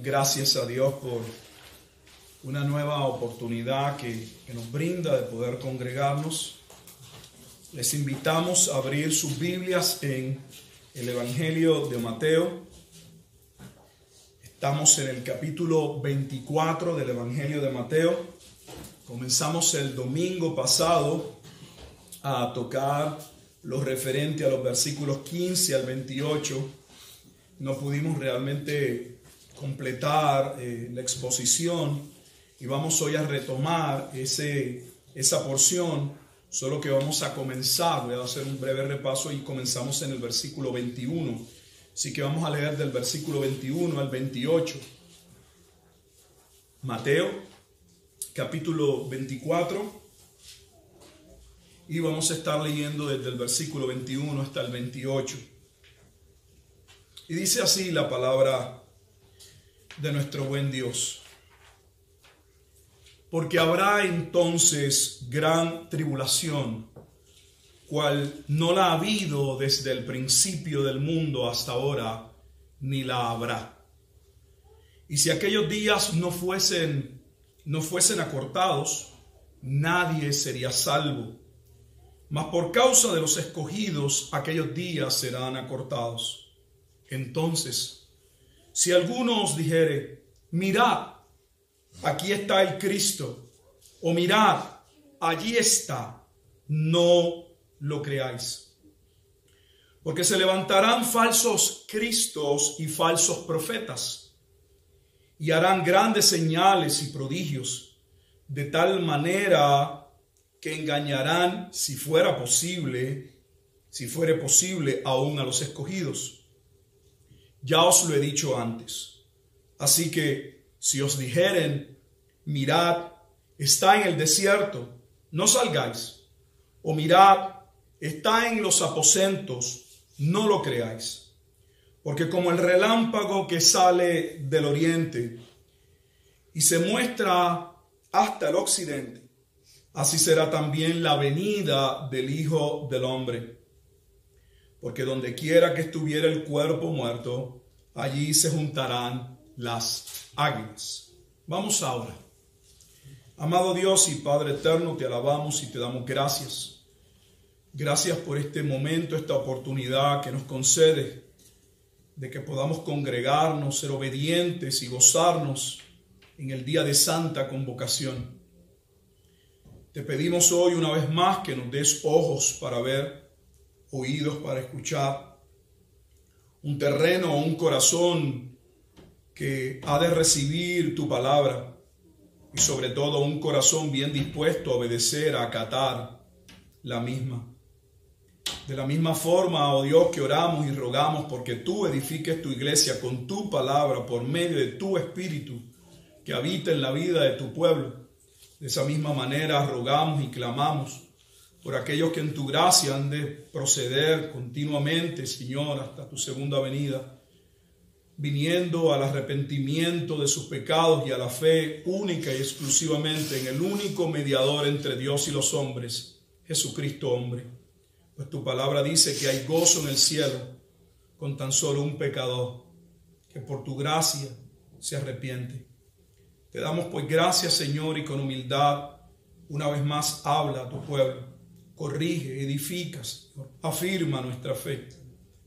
Gracias a Dios por una nueva oportunidad que, nos brinda de poder congregarnos. Les invitamos a abrir sus Biblias en el Evangelio de Mateo. Estamos en el capítulo 24 del Evangelio de Mateo. Comenzamos el domingo pasado a tocar lo referente a los versículos 15 al 28. No pudimos realmente completar eh, la exposición y vamos hoy a retomar ese, esa porción, solo que vamos a comenzar, voy a hacer un breve repaso y comenzamos en el versículo 21. Así que vamos a leer del versículo 21 al 28. Mateo, capítulo 24. Y vamos a estar leyendo desde el versículo 21 hasta el 28. Y dice así la palabra de nuestro buen Dios. Porque habrá entonces gran tribulación, cual no la ha habido desde el principio del mundo hasta ahora, ni la habrá. Y si aquellos días no fuesen no fuesen acortados, nadie sería salvo. Mas por causa de los escogidos, aquellos días serán acortados. Entonces, si alguno os dijere, mirad, aquí está el Cristo, o mirad, allí está, no lo creáis. Porque se levantarán falsos Cristos y falsos profetas, y harán grandes señales y prodigios, de tal manera que engañarán, si fuera posible, si fuere posible, aún a los escogidos. Ya os lo he dicho antes. Así que si os dijeren, mirad, está en el desierto, no salgáis. O mirad, está en los aposentos, no lo creáis. Porque como el relámpago que sale del oriente y se muestra hasta el occidente, así será también la venida del Hijo del Hombre porque donde quiera que estuviera el cuerpo muerto, allí se juntarán las águilas. Vamos ahora. Amado Dios y Padre eterno, te alabamos y te damos gracias. Gracias por este momento, esta oportunidad que nos concede de que podamos congregarnos, ser obedientes y gozarnos en el día de santa convocación. Te pedimos hoy una vez más que nos des ojos para ver oídos para escuchar, un terreno o un corazón que ha de recibir tu palabra y sobre todo un corazón bien dispuesto a obedecer, a acatar la misma. De la misma forma, oh Dios, que oramos y rogamos porque tú edifiques tu iglesia con tu palabra por medio de tu espíritu que habita en la vida de tu pueblo. De esa misma manera rogamos y clamamos por aquellos que en tu gracia han de proceder continuamente, Señor, hasta tu segunda venida, viniendo al arrepentimiento de sus pecados y a la fe única y exclusivamente en el único mediador entre Dios y los hombres, Jesucristo hombre. Pues tu palabra dice que hay gozo en el cielo con tan solo un pecador que por tu gracia se arrepiente. Te damos pues gracias, Señor, y con humildad una vez más habla a tu pueblo corrige, edifica, afirma nuestra fe.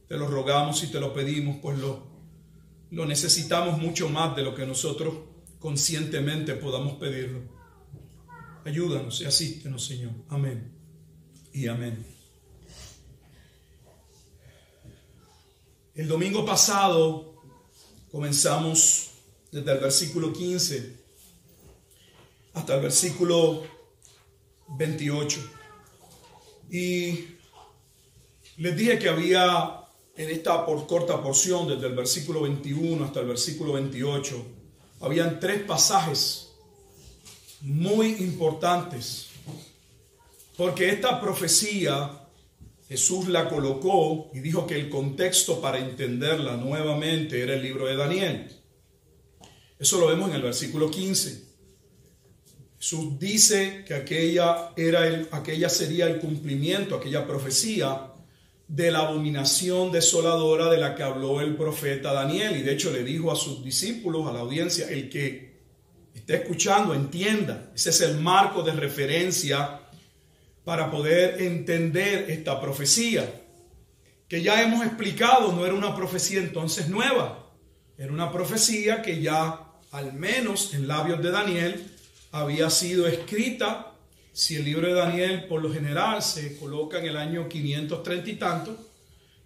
Te lo rogamos y te lo pedimos, pues lo, lo necesitamos mucho más de lo que nosotros conscientemente podamos pedirlo. Ayúdanos y asístenos, Señor. Amén y amén. El domingo pasado comenzamos desde el versículo 15 hasta el versículo 28. Y les dije que había en esta por corta porción, desde el versículo 21 hasta el versículo 28, habían tres pasajes muy importantes, porque esta profecía Jesús la colocó y dijo que el contexto para entenderla nuevamente era el libro de Daniel. Eso lo vemos en el versículo 15. Jesús dice que aquella, era el, aquella sería el cumplimiento, aquella profecía de la abominación desoladora de la que habló el profeta Daniel. Y de hecho le dijo a sus discípulos, a la audiencia, el que esté escuchando, entienda. Ese es el marco de referencia para poder entender esta profecía. Que ya hemos explicado, no era una profecía entonces nueva. Era una profecía que ya, al menos en labios de Daniel, había sido escrita si el libro de Daniel por lo general se coloca en el año 530 y tanto,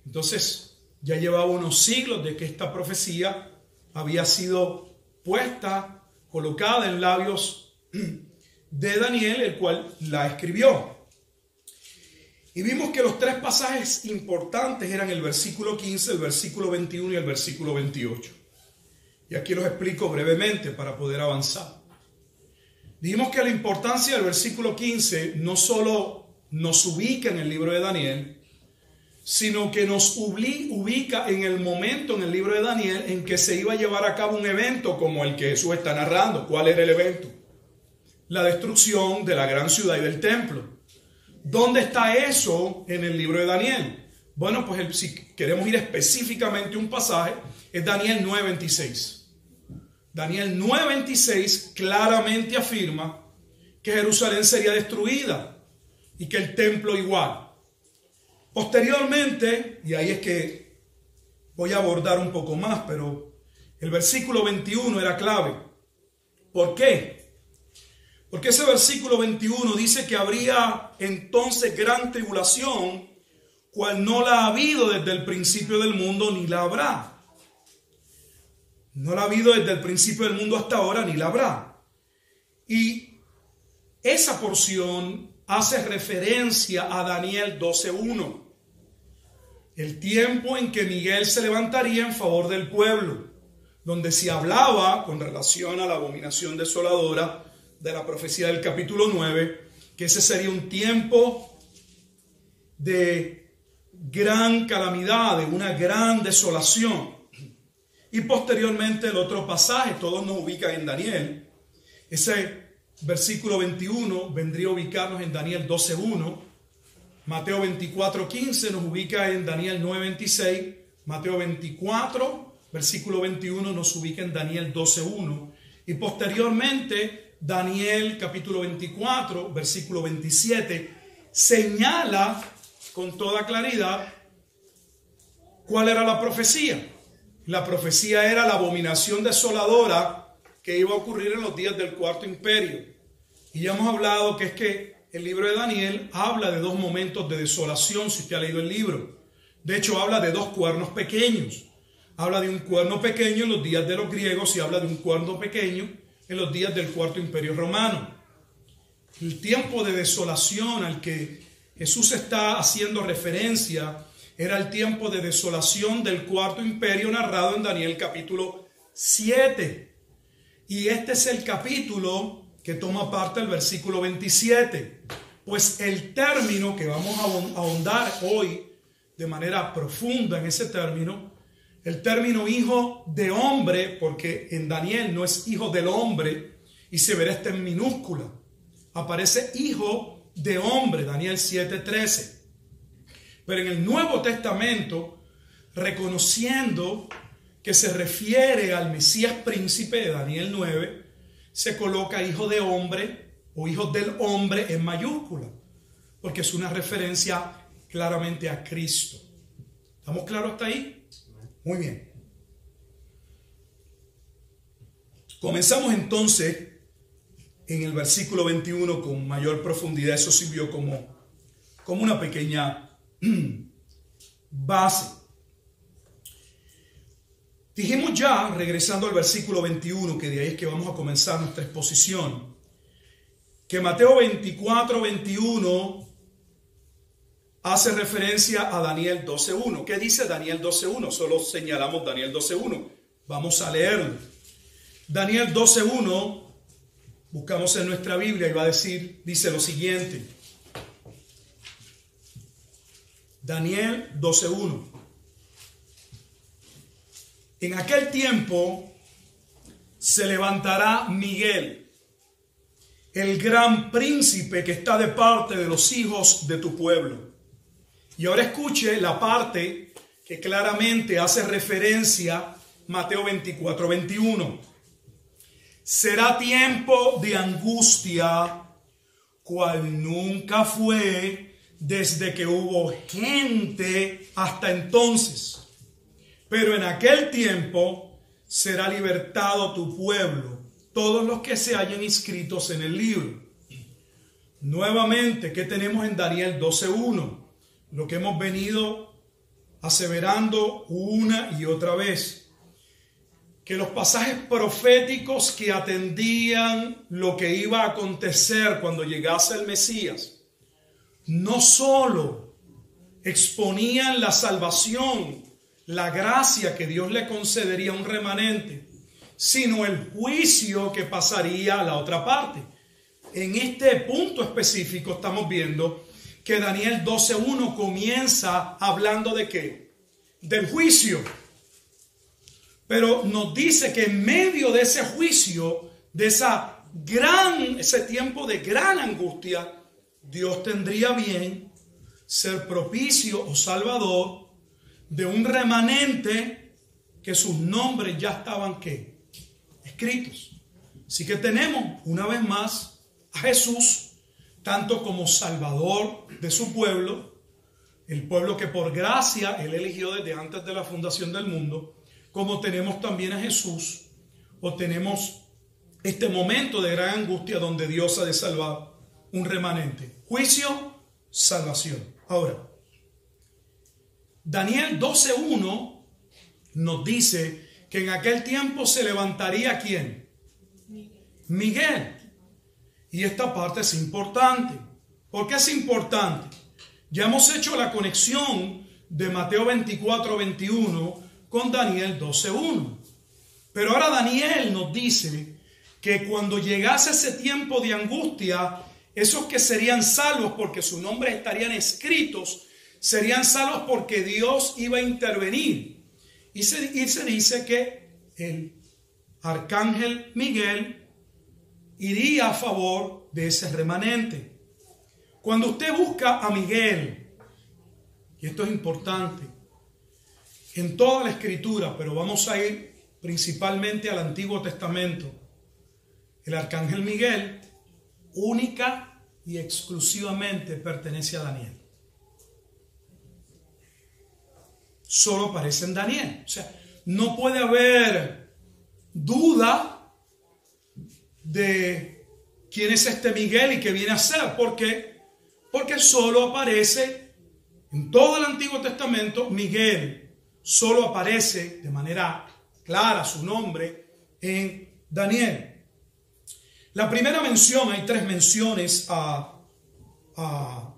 entonces ya llevaba unos siglos de que esta profecía había sido puesta, colocada en labios de Daniel, el cual la escribió. Y vimos que los tres pasajes importantes eran el versículo 15, el versículo 21 y el versículo 28. Y aquí los explico brevemente para poder avanzar. Dijimos que la importancia del versículo 15 no solo nos ubica en el libro de Daniel, sino que nos ubica en el momento en el libro de Daniel en que se iba a llevar a cabo un evento como el que Jesús está narrando. ¿Cuál era el evento? La destrucción de la gran ciudad y del templo. ¿Dónde está eso en el libro de Daniel? Bueno, pues si queremos ir específicamente a un pasaje, es Daniel 9:26. Daniel 9:26 claramente afirma que Jerusalén sería destruida y que el templo igual. Posteriormente, y ahí es que voy a abordar un poco más, pero el versículo 21 era clave. ¿Por qué? Porque ese versículo 21 dice que habría entonces gran tribulación, cual no la ha habido desde el principio del mundo ni la habrá. No la ha habido desde el principio del mundo hasta ahora, ni la habrá. Y esa porción hace referencia a Daniel 12.1, el tiempo en que Miguel se levantaría en favor del pueblo, donde se hablaba con relación a la abominación desoladora de la profecía del capítulo 9, que ese sería un tiempo de gran calamidad, de una gran desolación. Y posteriormente el otro pasaje, todos nos ubican en Daniel. Ese versículo 21 vendría a ubicarnos en Daniel 12.1. Mateo 24.15 nos ubica en Daniel 9.26. Mateo 24, versículo 21 nos ubica en Daniel 12.1. Y posteriormente Daniel capítulo 24, versículo 27, señala con toda claridad cuál era la profecía. La profecía era la abominación desoladora que iba a ocurrir en los días del cuarto imperio. Y ya hemos hablado que es que el libro de Daniel habla de dos momentos de desolación, si usted ha leído el libro. De hecho, habla de dos cuernos pequeños. Habla de un cuerno pequeño en los días de los griegos y habla de un cuerno pequeño en los días del cuarto imperio romano. El tiempo de desolación al que Jesús está haciendo referencia era el tiempo de desolación del cuarto imperio narrado en Daniel capítulo 7. Y este es el capítulo que toma parte del versículo 27. Pues el término que vamos a ahondar hoy de manera profunda en ese término, el término hijo de hombre, porque en Daniel no es hijo del hombre, y se verá este en minúscula. Aparece hijo de hombre, Daniel 7:13. Pero en el Nuevo Testamento, reconociendo que se refiere al Mesías príncipe de Daniel 9, se coloca hijo de hombre o hijo del hombre en mayúscula, porque es una referencia claramente a Cristo. ¿Estamos claros hasta ahí? Muy bien. Comenzamos entonces en el versículo 21 con mayor profundidad. Eso sirvió como, como una pequeña base. Dijimos ya, regresando al versículo 21, que de ahí es que vamos a comenzar nuestra exposición, que Mateo 24, 21 hace referencia a Daniel 12.1. ¿Qué dice Daniel 12.1? Solo señalamos Daniel 12.1. Vamos a leerlo. Daniel 12.1, buscamos en nuestra Biblia y va a decir, dice lo siguiente. Daniel 12.1. En aquel tiempo se levantará Miguel, el gran príncipe que está de parte de los hijos de tu pueblo, Y ahora escuche la parte que claramente hace referencia Mateo 24, 21. Será tiempo de angustia, cual nunca fue desde que hubo gente hasta entonces. Pero en aquel tiempo será libertado tu pueblo, todos los que se hayan inscritos en el libro. Nuevamente, ¿qué tenemos en Daniel 12.1? Lo que hemos venido aseverando una y otra vez. Que los pasajes proféticos que atendían lo que iba a acontecer cuando llegase el Mesías, no solo exponían la salvación, la gracia que Dios le concedería a un remanente, sino el juicio que pasaría a la otra parte. En este punto específico estamos viendo que Daniel 12.1 comienza hablando de qué? Del juicio. Pero nos dice que en medio de ese juicio, de esa gran, ese tiempo de gran angustia, Dios tendría bien ser propicio o salvador de un remanente que sus nombres ya estaban ¿qué? escritos. Así que tenemos una vez más a Jesús tanto como salvador de su pueblo, el pueblo que por gracia Él eligió desde antes de la fundación del mundo, como tenemos también a Jesús, o tenemos este momento de gran angustia donde Dios ha de salvar un remanente. Juicio, salvación. Ahora, Daniel 12.1 nos dice que en aquel tiempo se levantaría quién? Miguel. Y esta parte es importante. ¿Por qué es importante? Ya hemos hecho la conexión de Mateo 24, 21 con Daniel 12.1. Pero ahora Daniel nos dice que cuando llegase ese tiempo de angustia, esos que serían salvos porque sus nombres estarían escritos, serían salvos porque Dios iba a intervenir. Y se, y se dice que el arcángel Miguel iría a favor de ese remanente. Cuando usted busca a Miguel, y esto es importante, en toda la escritura, pero vamos a ir principalmente al Antiguo Testamento, el arcángel Miguel, única y exclusivamente pertenece a Daniel. Solo aparece en Daniel. O sea, no puede haber duda de quién es este Miguel y qué viene a ser. ¿Por qué? Porque solo aparece en todo el Antiguo Testamento Miguel. Solo aparece de manera clara su nombre en Daniel. La primera mención, hay tres menciones a, a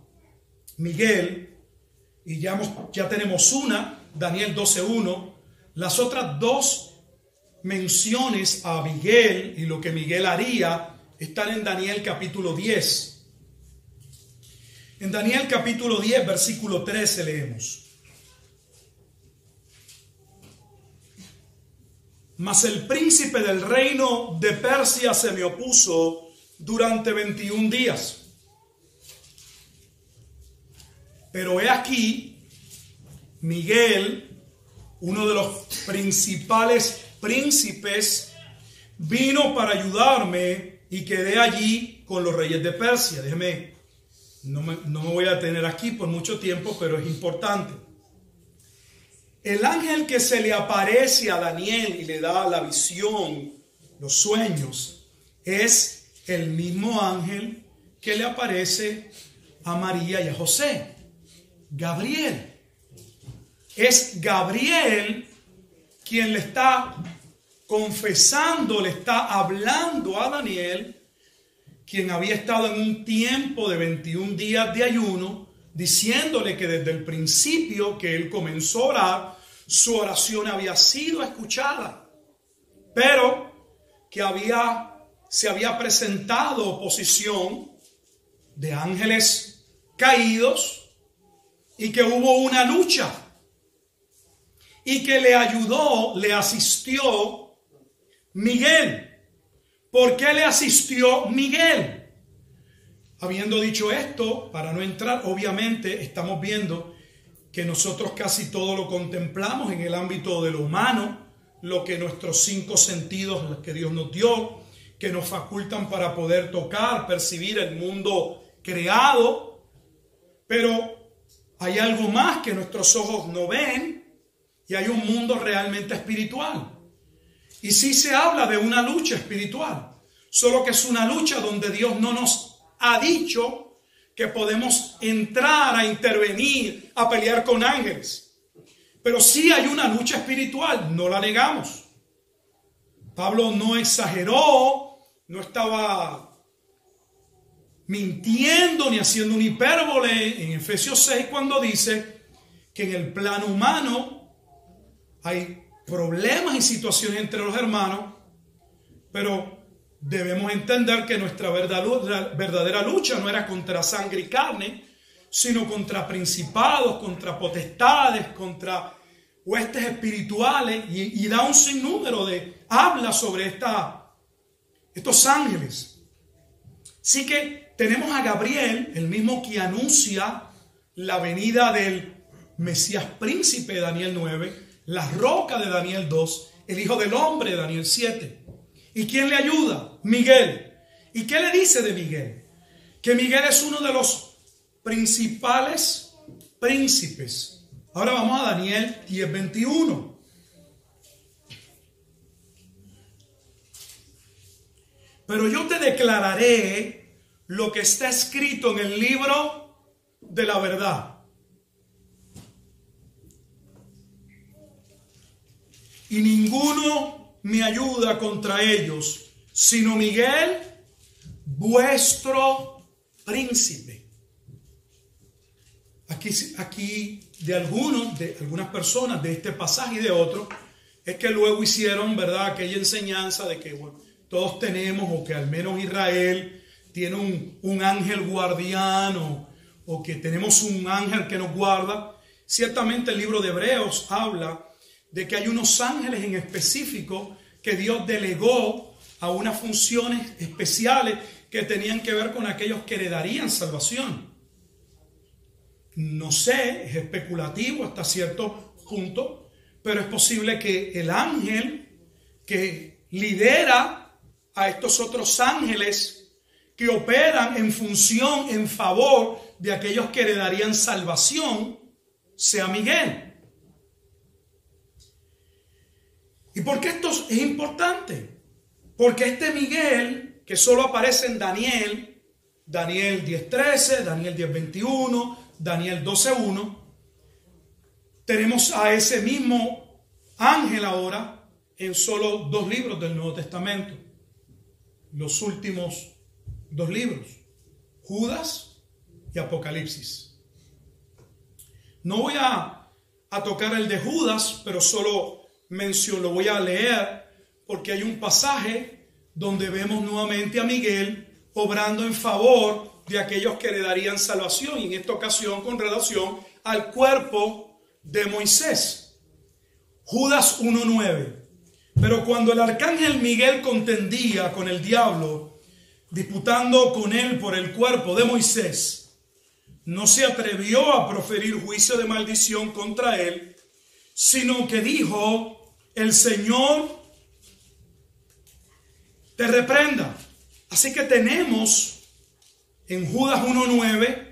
Miguel, y ya, ya tenemos una, Daniel 12.1. Las otras dos menciones a Miguel y lo que Miguel haría están en Daniel capítulo 10. En Daniel capítulo 10, versículo 13 leemos. Mas el príncipe del reino de Persia se me opuso durante 21 días. Pero he aquí, Miguel, uno de los principales príncipes, vino para ayudarme y quedé allí con los reyes de Persia. Déjeme, no me, no me voy a tener aquí por mucho tiempo, pero es importante. El ángel que se le aparece a Daniel y le da la visión, los sueños, es el mismo ángel que le aparece a María y a José. Gabriel. Es Gabriel quien le está confesando, le está hablando a Daniel, quien había estado en un tiempo de 21 días de ayuno diciéndole que desde el principio que él comenzó a orar, su oración había sido escuchada, pero que había, se había presentado oposición de ángeles caídos y que hubo una lucha y que le ayudó, le asistió Miguel. ¿Por qué le asistió Miguel? Habiendo dicho esto, para no entrar, obviamente estamos viendo que nosotros casi todo lo contemplamos en el ámbito de lo humano, lo que nuestros cinco sentidos que Dios nos dio, que nos facultan para poder tocar, percibir el mundo creado, pero hay algo más que nuestros ojos no ven y hay un mundo realmente espiritual. Y sí se habla de una lucha espiritual, solo que es una lucha donde Dios no nos ha dicho que podemos entrar a intervenir, a pelear con ángeles. Pero sí hay una lucha espiritual, no la negamos. Pablo no exageró, no estaba mintiendo ni haciendo un hipérbole en Efesios 6 cuando dice que en el plano humano hay problemas y situaciones entre los hermanos, pero debemos entender que nuestra verdadera lucha no era contra sangre y carne, sino contra principados, contra potestades, contra huestes espirituales, y, da un sinnúmero de, habla sobre estos ángeles. Así que tenemos a Gabriel, el mismo que anuncia la venida del Mesías príncipe Daniel 9, la roca de Daniel 2, el Hijo del Hombre Daniel 7. ¿Y quién le ayuda? Miguel. ¿Y qué le dice de Miguel? Que Miguel es uno de los principales príncipes. Ahora vamos a Daniel 10:21. Pero yo te declararé lo que está escrito en el libro de la verdad. Y ninguno me ayuda contra ellos, sino Miguel, vuestro príncipe. Aquí, aquí de algunos, de algunas personas de este pasaje y de otros, es que luego hicieron, ¿verdad?, aquella enseñanza de que todos tenemos, o que al menos Israel tiene un, un ángel guardiano, o que tenemos un ángel que nos guarda. Ciertamente el libro de Hebreos habla de que hay unos ángeles en específico que Dios delegó a unas funciones especiales que tenían que ver con aquellos que le darían salvación. No sé, es especulativo hasta cierto punto, pero es posible que el ángel que lidera a estos otros ángeles que operan en función, en favor de aquellos que le darían salvación, sea Miguel. ¿Y por qué esto es importante? Porque este Miguel, que solo aparece en Daniel, Daniel 10.13, Daniel 10.21, Daniel 12.1, tenemos a ese mismo ángel ahora en solo dos libros del Nuevo Testamento. Los últimos dos libros, Judas y Apocalipsis. No voy a, a tocar el de Judas, pero solo menciono, lo voy a leer porque hay un pasaje donde vemos nuevamente a Miguel obrando en favor de aquellos que le darían salvación y en esta ocasión con relación al cuerpo de Moisés. Judas 1.9. Pero cuando el arcángel Miguel contendía con el diablo, disputando con él por el cuerpo de Moisés, no se atrevió a proferir juicio de maldición contra él, sino que dijo, el Señor te reprenda. Así que tenemos en Judas 1.9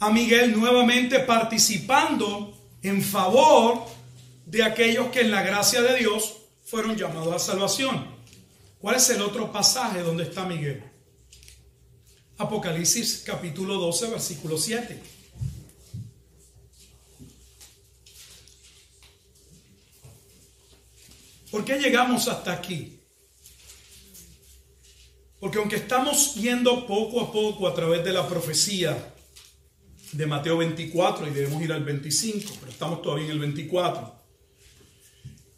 a Miguel nuevamente participando en favor de aquellos que en la gracia de Dios fueron llamados a salvación. ¿Cuál es el otro pasaje donde está Miguel? Apocalipsis capítulo 12, versículo 7. ¿Por qué llegamos hasta aquí? Porque aunque estamos yendo poco a poco a través de la profecía de Mateo 24 y debemos ir al 25, pero estamos todavía en el 24,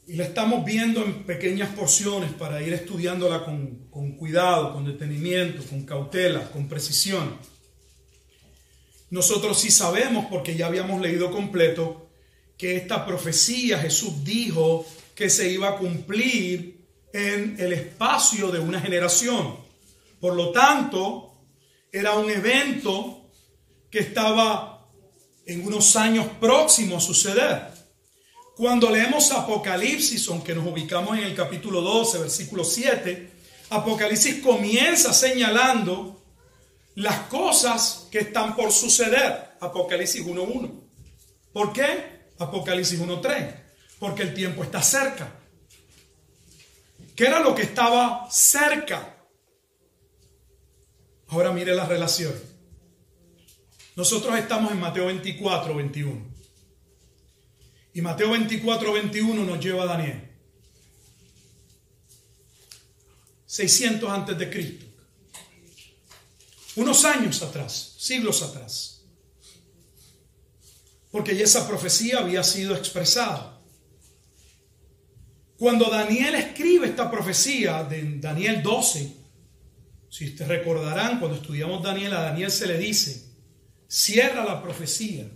y la estamos viendo en pequeñas porciones para ir estudiándola con, con cuidado, con detenimiento, con cautela, con precisión. Nosotros sí sabemos, porque ya habíamos leído completo, que esta profecía Jesús dijo que se iba a cumplir en el espacio de una generación. Por lo tanto, era un evento que estaba en unos años próximos suceder. Cuando leemos Apocalipsis, aunque nos ubicamos en el capítulo 12, versículo 7, Apocalipsis comienza señalando las cosas que están por suceder. Apocalipsis 1.1. ¿Por qué? Apocalipsis 1.3. Porque el tiempo está cerca. ¿Qué era lo que estaba cerca? Ahora mire la relación. Nosotros estamos en Mateo 24, 21. Y Mateo 24, 21 nos lleva a Daniel. 600 antes de Cristo. Unos años atrás, siglos atrás. Porque ya esa profecía había sido expresada. Cuando Daniel escribe esta profecía de Daniel 12, si ustedes recordarán, cuando estudiamos Daniel, a Daniel se le dice, cierra la profecía,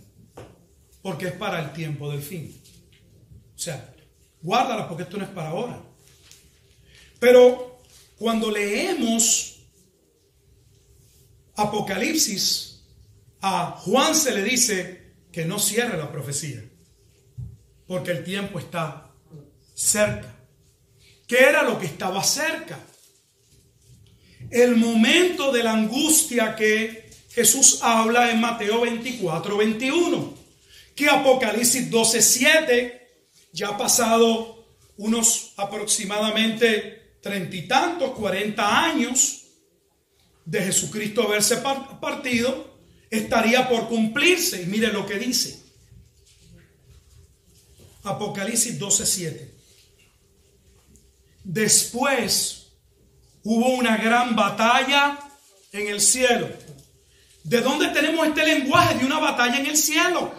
porque es para el tiempo del fin. O sea, guárdala porque esto no es para ahora. Pero cuando leemos Apocalipsis, a Juan se le dice que no cierre la profecía, porque el tiempo está cerca. ¿Qué era lo que estaba cerca? El momento de la angustia que Jesús habla en Mateo 24, 21, que Apocalipsis 12, 7, ya ha pasado unos aproximadamente treinta y tantos, cuarenta años de Jesucristo haberse partido, estaría por cumplirse. Y mire lo que dice. Apocalipsis 12, 7. Después hubo una gran batalla en el cielo. ¿De dónde tenemos este lenguaje de una batalla en el cielo?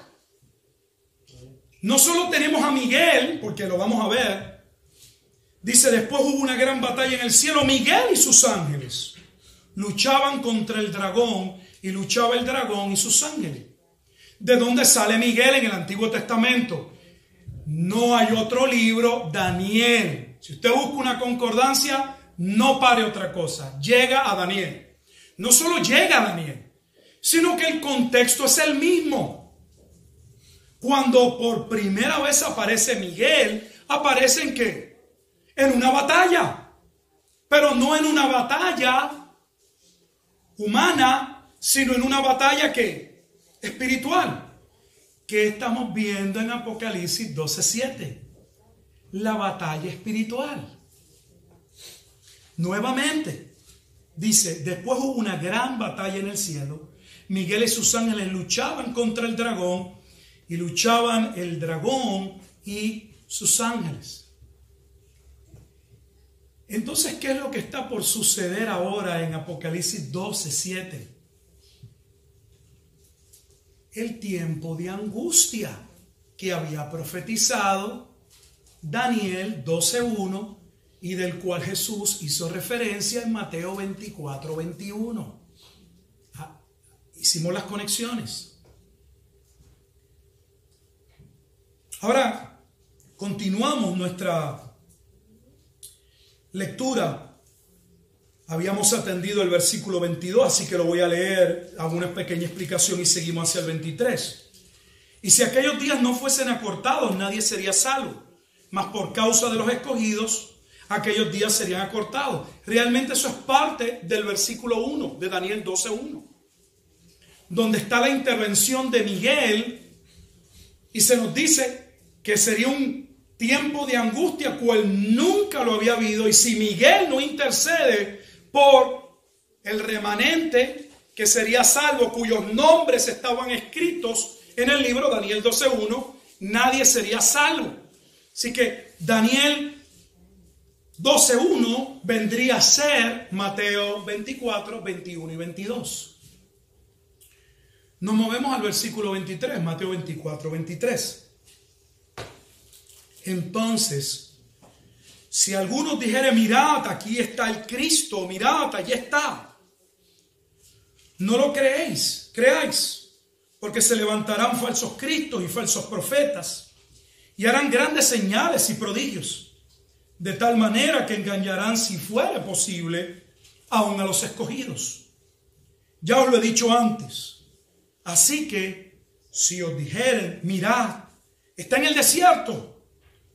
No solo tenemos a Miguel, porque lo vamos a ver. Dice, después hubo una gran batalla en el cielo. Miguel y sus ángeles luchaban contra el dragón y luchaba el dragón y sus ángeles. ¿De dónde sale Miguel en el Antiguo Testamento? No hay otro libro, Daniel. Si usted busca una concordancia, no pare otra cosa. Llega a Daniel. No solo llega a Daniel, sino que el contexto es el mismo. Cuando por primera vez aparece Miguel, aparece en qué? En una batalla. Pero no en una batalla humana, sino en una batalla que espiritual. que estamos viendo en Apocalipsis 12:7? La batalla espiritual. Nuevamente, dice, después hubo una gran batalla en el cielo. Miguel y sus ángeles luchaban contra el dragón y luchaban el dragón y sus ángeles. Entonces, ¿qué es lo que está por suceder ahora en Apocalipsis 12, 7? El tiempo de angustia que había profetizado Daniel 12.1 y del cual Jesús hizo referencia en Mateo 24.21. Ah, hicimos las conexiones. Ahora, continuamos nuestra lectura. Habíamos atendido el versículo 22, así que lo voy a leer, hago una pequeña explicación y seguimos hacia el 23. Y si aquellos días no fuesen acortados, nadie sería salvo mas por causa de los escogidos, aquellos días serían acortados. Realmente eso es parte del versículo 1 de Daniel 12.1, donde está la intervención de Miguel y se nos dice que sería un tiempo de angustia cual nunca lo había habido y si Miguel no intercede por el remanente que sería salvo, cuyos nombres estaban escritos en el libro Daniel 12.1, nadie sería salvo. Así que Daniel 12.1 vendría a ser Mateo 24, 21 y 22. Nos movemos al versículo 23, Mateo 24, 23. Entonces, si algunos dijere, mirad, aquí está el Cristo, mirad, allí está. No lo creéis, creáis, porque se levantarán falsos cristos y falsos profetas y harán grandes señales y prodigios, de tal manera que engañarán, si fuere posible, aún a los escogidos. Ya os lo he dicho antes. Así que si os dijeren, mirad, está en el desierto,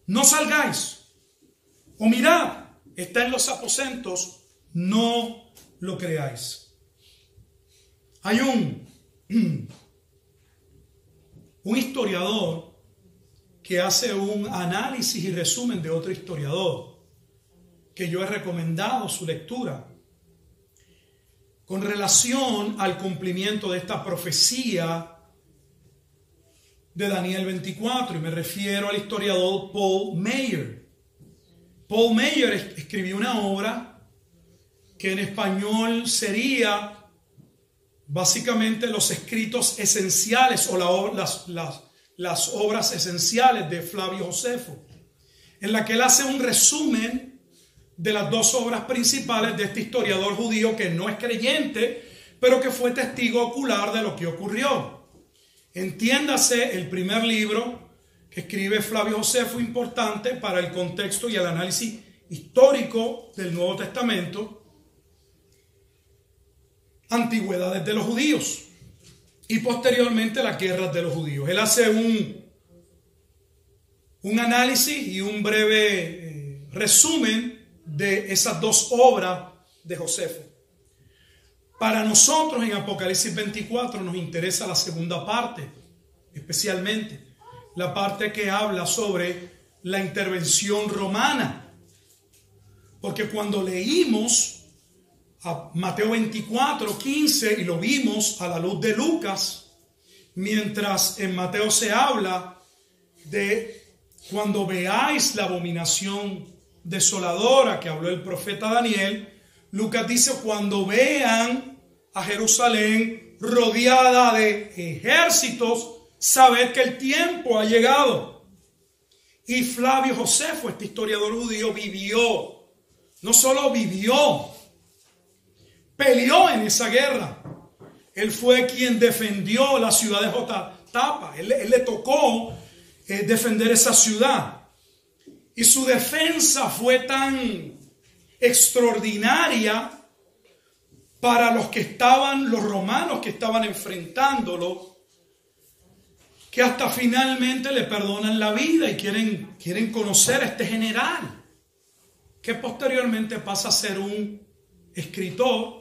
no salgáis. O mirad, está en los aposentos, no lo creáis. Hay un, un historiador que hace un análisis y resumen de otro historiador, que yo he recomendado su lectura, con relación al cumplimiento de esta profecía de Daniel 24, y me refiero al historiador Paul Mayer. Paul Mayer escribió una obra que en español sería básicamente los escritos esenciales o las, las, las obras esenciales de Flavio Josefo, en la que él hace un resumen de las dos obras principales de este historiador judío que no es creyente, pero que fue testigo ocular de lo que ocurrió. Entiéndase el primer libro que escribe Flavio Josefo, importante para el contexto y el análisis histórico del Nuevo Testamento, antigüedades de los judíos y posteriormente las guerras de los judíos. Él hace un, un análisis y un breve eh, resumen de esas dos obras de Josefo. Para nosotros en Apocalipsis 24 nos interesa la segunda parte, especialmente la parte que habla sobre la intervención romana. Porque cuando leímos a Mateo 24, 15 y lo vimos a la luz de Lucas, mientras en Mateo se habla de cuando veáis la abominación desoladora que habló el profeta Daniel, Lucas dice cuando vean a Jerusalén rodeada de ejércitos, sabed que el tiempo ha llegado. Y Flavio Josefo, este historiador judío, vivió, no solo vivió, peleó en esa guerra. Él fue quien defendió la ciudad de Jotapa. Él, él le tocó eh, defender esa ciudad. Y su defensa fue tan extraordinaria para los que estaban, los romanos que estaban enfrentándolo, que hasta finalmente le perdonan la vida y quieren, quieren conocer a este general, que posteriormente pasa a ser un escritor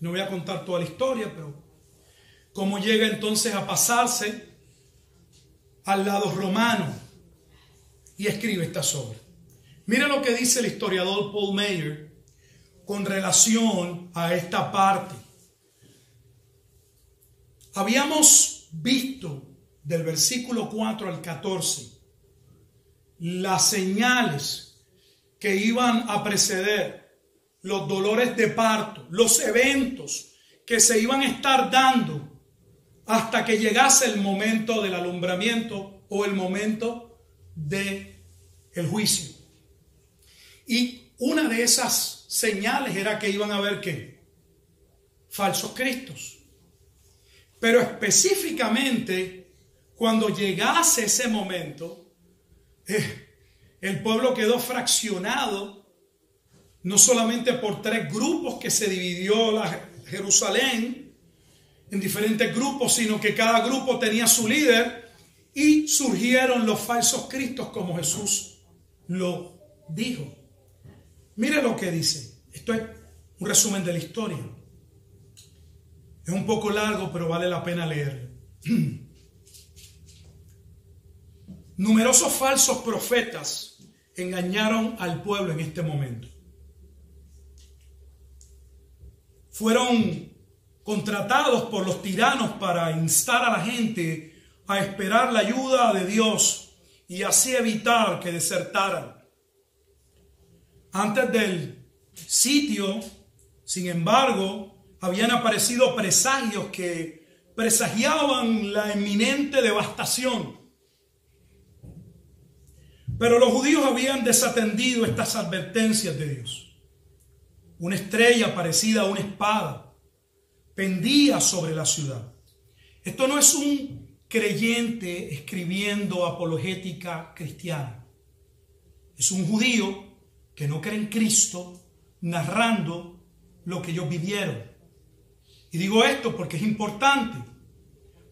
no voy a contar toda la historia, pero cómo llega entonces a pasarse al lado romano y escribe esta obra. Mira lo que dice el historiador Paul Mayer con relación a esta parte. Habíamos visto del versículo 4 al 14 las señales que iban a preceder los dolores de parto, los eventos que se iban a estar dando hasta que llegase el momento del alumbramiento o el momento de el juicio. Y una de esas señales era que iban a haber qué? Falsos cristos. Pero específicamente cuando llegase ese momento, eh, el pueblo quedó fraccionado no solamente por tres grupos que se dividió la Jerusalén en diferentes grupos, sino que cada grupo tenía su líder y surgieron los falsos cristos como Jesús lo dijo. Mire lo que dice. Esto es un resumen de la historia. Es un poco largo, pero vale la pena leerlo. Numerosos falsos profetas engañaron al pueblo en este momento. Fueron contratados por los tiranos para instar a la gente a esperar la ayuda de Dios y así evitar que desertaran. Antes del sitio, sin embargo, habían aparecido presagios que presagiaban la eminente devastación. Pero los judíos habían desatendido estas advertencias de Dios. Una estrella parecida a una espada pendía sobre la ciudad. Esto no es un creyente escribiendo apologética cristiana. Es un judío que no cree en Cristo narrando lo que ellos vivieron. Y digo esto porque es importante,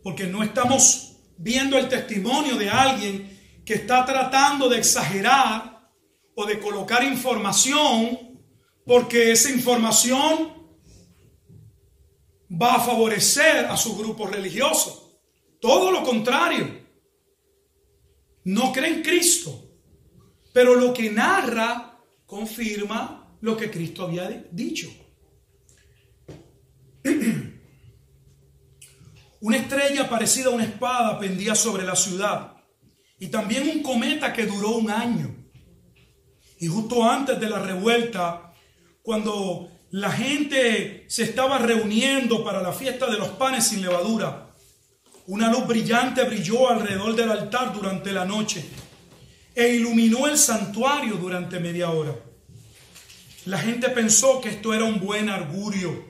porque no estamos viendo el testimonio de alguien que está tratando de exagerar o de colocar información porque esa información va a favorecer a su grupo religioso. Todo lo contrario. No cree en Cristo. Pero lo que narra confirma lo que Cristo había dicho. Una estrella parecida a una espada pendía sobre la ciudad y también un cometa que duró un año. Y justo antes de la revuelta, cuando la gente se estaba reuniendo para la fiesta de los panes sin levadura, una luz brillante brilló alrededor del altar durante la noche e iluminó el santuario durante media hora. La gente pensó que esto era un buen augurio,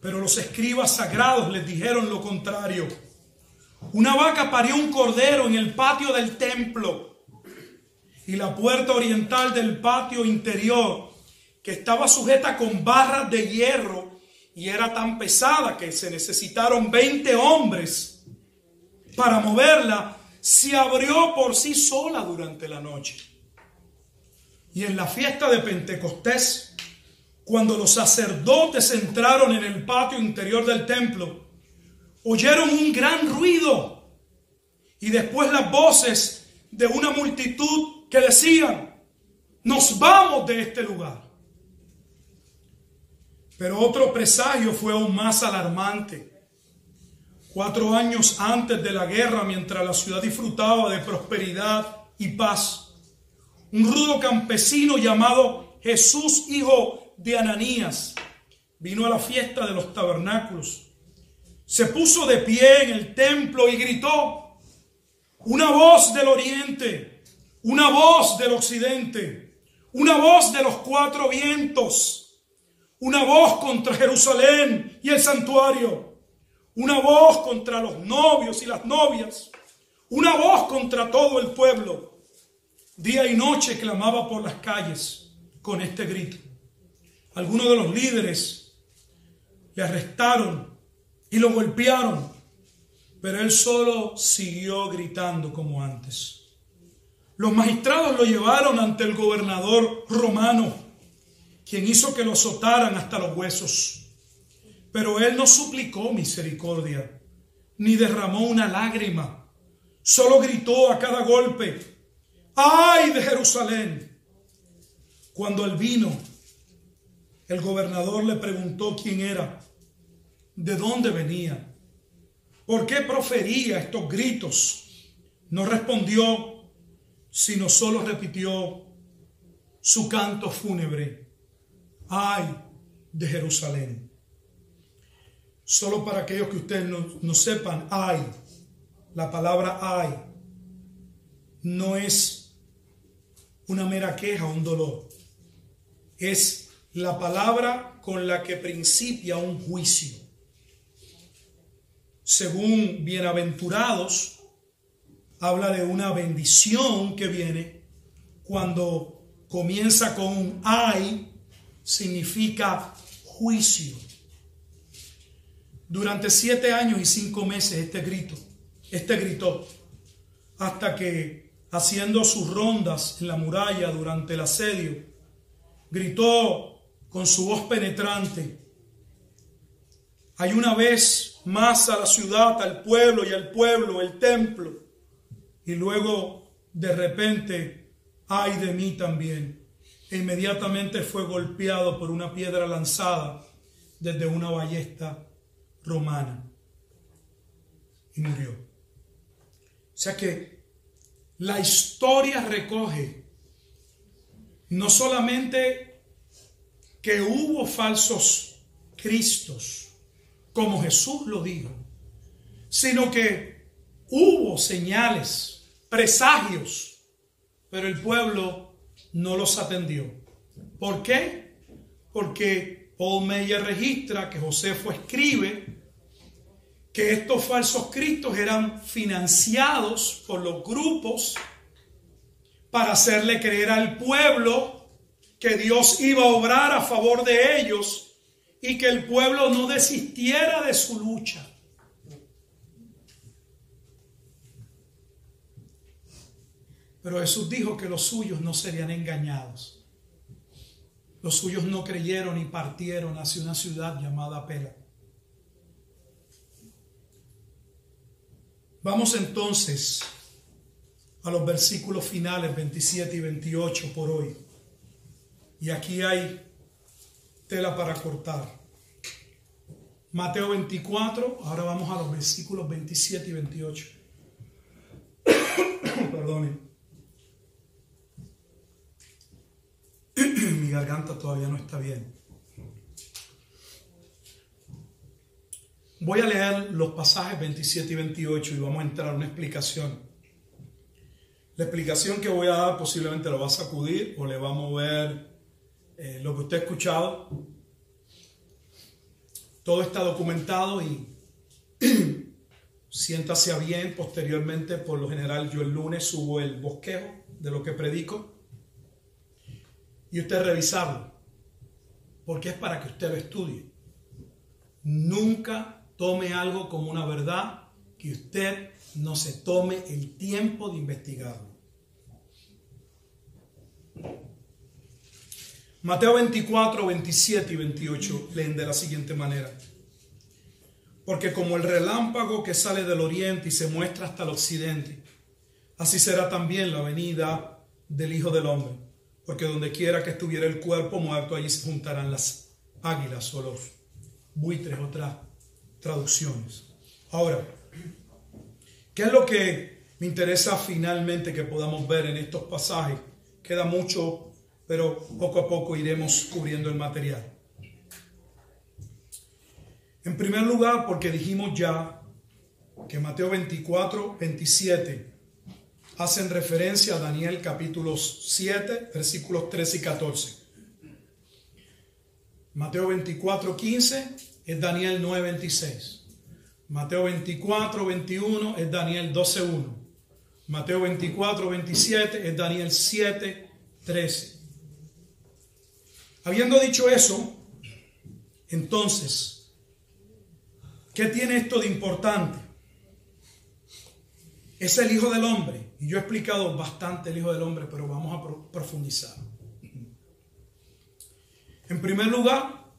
pero los escribas sagrados les dijeron lo contrario. Una vaca parió un cordero en el patio del templo y la puerta oriental del patio interior, que estaba sujeta con barras de hierro y era tan pesada que se necesitaron 20 hombres para moverla, se abrió por sí sola durante la noche. Y en la fiesta de Pentecostés, cuando los sacerdotes entraron en el patio interior del templo, oyeron un gran ruido y después las voces de una multitud que decían, nos vamos de este lugar. Pero otro presagio fue aún más alarmante. Cuatro años antes de la guerra, mientras la ciudad disfrutaba de prosperidad y paz, un rudo campesino llamado Jesús, hijo de Ananías, vino a la fiesta de los tabernáculos. Se puso de pie en el templo y gritó, una voz del oriente, una voz del occidente, una voz de los cuatro vientos, una voz contra Jerusalén y el santuario una voz contra los novios y las novias, una voz contra todo el pueblo. Día y noche clamaba por las calles con este grito. Algunos de los líderes le arrestaron y lo golpearon, pero él solo siguió gritando como antes. Los magistrados lo llevaron ante el gobernador romano, quien hizo que lo azotaran hasta los huesos. Pero él no suplicó misericordia, ni derramó una lágrima. Solo gritó a cada golpe, ¡ay de Jerusalén! Cuando él vino, el gobernador le preguntó quién era, de dónde venía, por qué profería estos gritos. No respondió, sino solo repitió su canto fúnebre, ¡ay de Jerusalén! Solo para aquellos que ustedes no, sepan, hay. La palabra hay no es una mera queja, un dolor. Es la palabra con la que principia un juicio. Según bienaventurados, habla de una bendición que viene cuando comienza con un ay, significa juicio. Durante siete años y cinco meses este grito, este gritó, hasta que haciendo sus rondas en la muralla durante el asedio, gritó con su voz penetrante, hay una vez más a la ciudad, al pueblo y al pueblo, el templo, y luego de repente, ay de mí también. E inmediatamente fue golpeado por una piedra lanzada desde una ballesta romana y murió. O sea que la historia recoge no solamente que hubo falsos cristos, como Jesús lo dijo, sino que hubo señales, presagios, pero el pueblo no los atendió. ¿Por qué? Porque Paul Meyer registra que Josefo escribe que estos falsos cristos eran financiados por los grupos para hacerle creer al pueblo que Dios iba a obrar a favor de ellos y que el pueblo no desistiera de su lucha. Pero Jesús dijo que los suyos no serían engañados. Los suyos no creyeron y partieron hacia una ciudad llamada Pela. Vamos entonces a los versículos finales 27 y 28 por hoy. Y aquí hay tela para cortar. Mateo 24, ahora vamos a los versículos 27 y 28. Perdonen. Mi garganta todavía no está bien. Voy a leer los pasajes 27 y 28 y vamos a entrar a una explicación. La explicación que voy a dar posiblemente lo va a sacudir o le va a mover eh, lo que usted ha escuchado. Todo está documentado y siéntase bien. Posteriormente, por lo general, yo el lunes subo el bosquejo de lo que predico y usted revisarlo, porque es para que usted lo estudie. Nunca tome algo como una verdad que usted no se tome el tiempo de investigarlo. Mateo 24, 27 y 28 leen de la siguiente manera. Porque como el relámpago que sale del oriente y se muestra hasta el occidente, así será también la venida del Hijo del Hombre. Porque donde quiera que estuviera el cuerpo muerto, allí se juntarán las águilas o los buitres, otras traducciones. Ahora, ¿qué es lo que me interesa finalmente que podamos ver en estos pasajes? Queda mucho pero poco a poco iremos cubriendo el material. En primer lugar, porque dijimos ya que Mateo 24, 27 hacen referencia a Daniel capítulos 7, versículos 13 y 14. Mateo 24, 15 es Daniel 9, 26. Mateo 24, 21 es Daniel 12, 1. Mateo 24, 27 es Daniel 7, 13. Habiendo dicho eso, entonces, ¿qué tiene esto de importante? Es el Hijo del Hombre. Y yo he explicado bastante el Hijo del Hombre, pero vamos a profundizar. En primer lugar,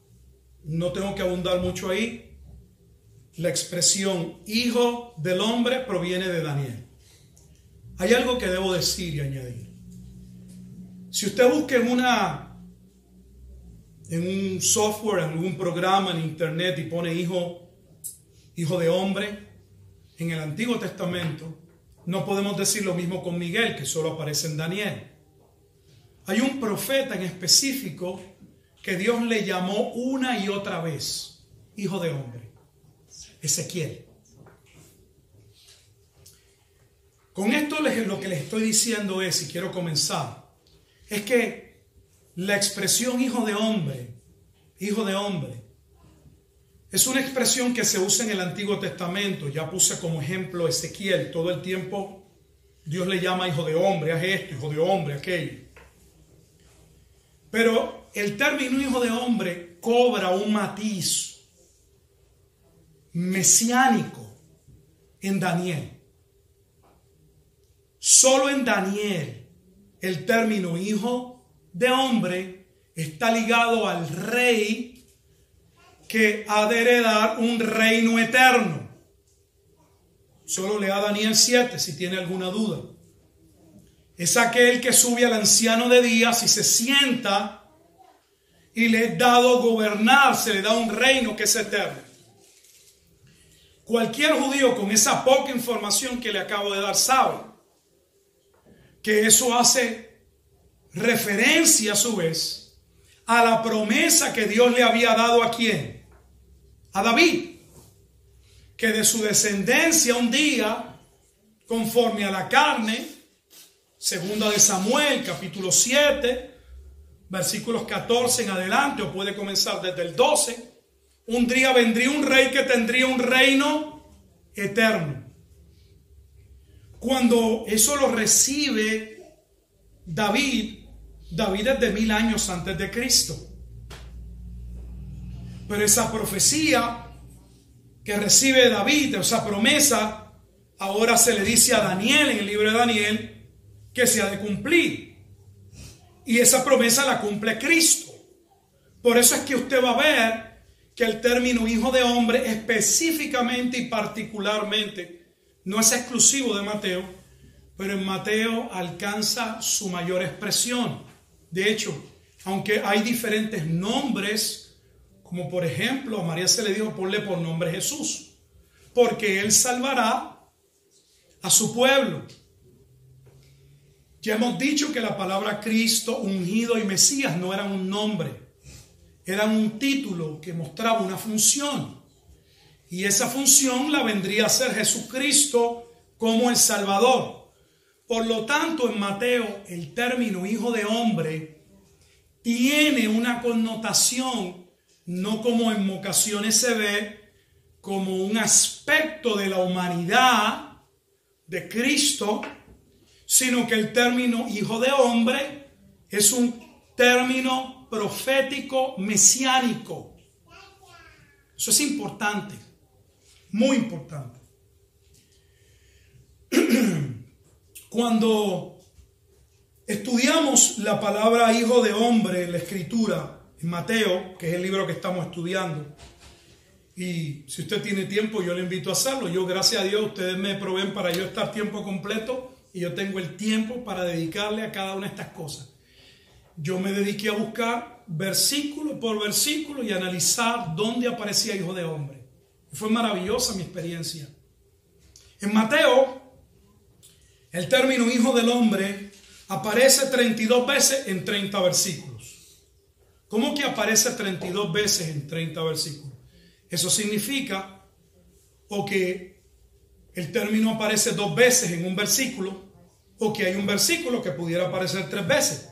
no tengo que abundar mucho ahí. La expresión Hijo del Hombre proviene de Daniel. Hay algo que debo decir y añadir. Si usted busca en una en un software, en algún programa en internet y pone hijo, hijo de hombre, en el Antiguo Testamento, no podemos decir lo mismo con Miguel, que solo aparece en Daniel. Hay un profeta en específico que Dios le llamó una y otra vez hijo de hombre, Ezequiel. Con esto lo que les estoy diciendo es, y quiero comenzar, es que la expresión hijo de hombre, hijo de hombre, es una expresión que se usa en el Antiguo Testamento. Ya puse como ejemplo Ezequiel. Todo el tiempo Dios le llama hijo de hombre, haz esto, hijo de hombre, aquello. Pero el término hijo de hombre cobra un matiz mesiánico en Daniel. Solo en Daniel el término hijo de hombre está ligado al rey que ha de heredar un reino eterno. Solo lea Daniel 7 si tiene alguna duda. Es aquel que sube al anciano de días y se sienta y le es dado gobernar, se le da un reino que es eterno. Cualquier judío con esa poca información que le acabo de dar sabe que eso hace referencia a su vez a la promesa que Dios le había dado a quién? A David, que de su descendencia un día, conforme a la carne, segunda de Samuel, capítulo 7, versículos 14 en adelante, o puede comenzar desde el 12, un día vendría un rey que tendría un reino eterno. Cuando eso lo recibe David, David es de mil años antes de Cristo. Pero esa profecía que recibe David, esa promesa, ahora se le dice a Daniel en el libro de Daniel, que se ha de cumplir. Y esa promesa la cumple Cristo. Por eso es que usted va a ver que el término hijo de hombre específicamente y particularmente no es exclusivo de Mateo, pero en Mateo alcanza su mayor expresión. De hecho, aunque hay diferentes nombres, como por ejemplo a María se le dijo ponle por nombre Jesús, porque él salvará a su pueblo. Ya hemos dicho que la palabra Cristo, ungido y Mesías no eran un nombre, eran un título que mostraba una función. Y esa función la vendría a ser Jesucristo como el Salvador. Por lo tanto, en Mateo el término hijo de hombre tiene una connotación, no como en ocasiones se ve, como un aspecto de la humanidad de Cristo, sino que el término hijo de hombre es un término profético mesiánico. Eso es importante, muy importante. Cuando estudiamos la palabra hijo de hombre en la escritura, en Mateo, que es el libro que estamos estudiando, y si usted tiene tiempo, yo le invito a hacerlo. Yo, gracias a Dios, ustedes me proveen para yo estar tiempo completo y yo tengo el tiempo para dedicarle a cada una de estas cosas. Yo me dediqué a buscar versículo por versículo y analizar dónde aparecía hijo de hombre. fue maravillosa mi experiencia. En Mateo, el término hijo del hombre aparece 32 veces en 30 versículos. ¿Cómo que aparece 32 veces en 30 versículos? Eso significa o que el término aparece dos veces en un versículo o que hay un versículo que pudiera aparecer tres veces.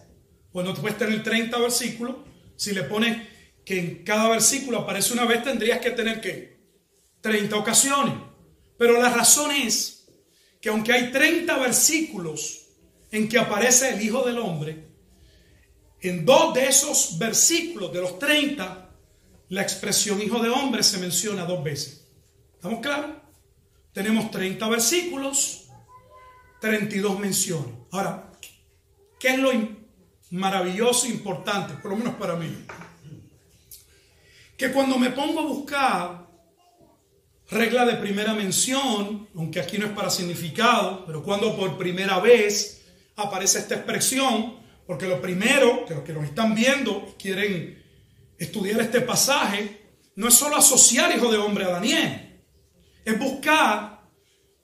Pues no puedes tener 30 versículos. Si le pones que en cada versículo aparece una vez, tendrías que tener que 30 ocasiones. Pero la razón es que aunque hay 30 versículos en que aparece el Hijo del Hombre, en dos de esos versículos de los 30 la expresión hijo de hombre se menciona dos veces. ¿Estamos claros? Tenemos 30 versículos, 32 menciones. Ahora, ¿qué es lo maravilloso e importante, por lo menos para mí? Que cuando me pongo a buscar regla de primera mención, aunque aquí no es para significado, pero cuando por primera vez aparece esta expresión, porque lo primero que los que nos están viendo quieren estudiar este pasaje no es solo asociar hijo de hombre a Daniel, es buscar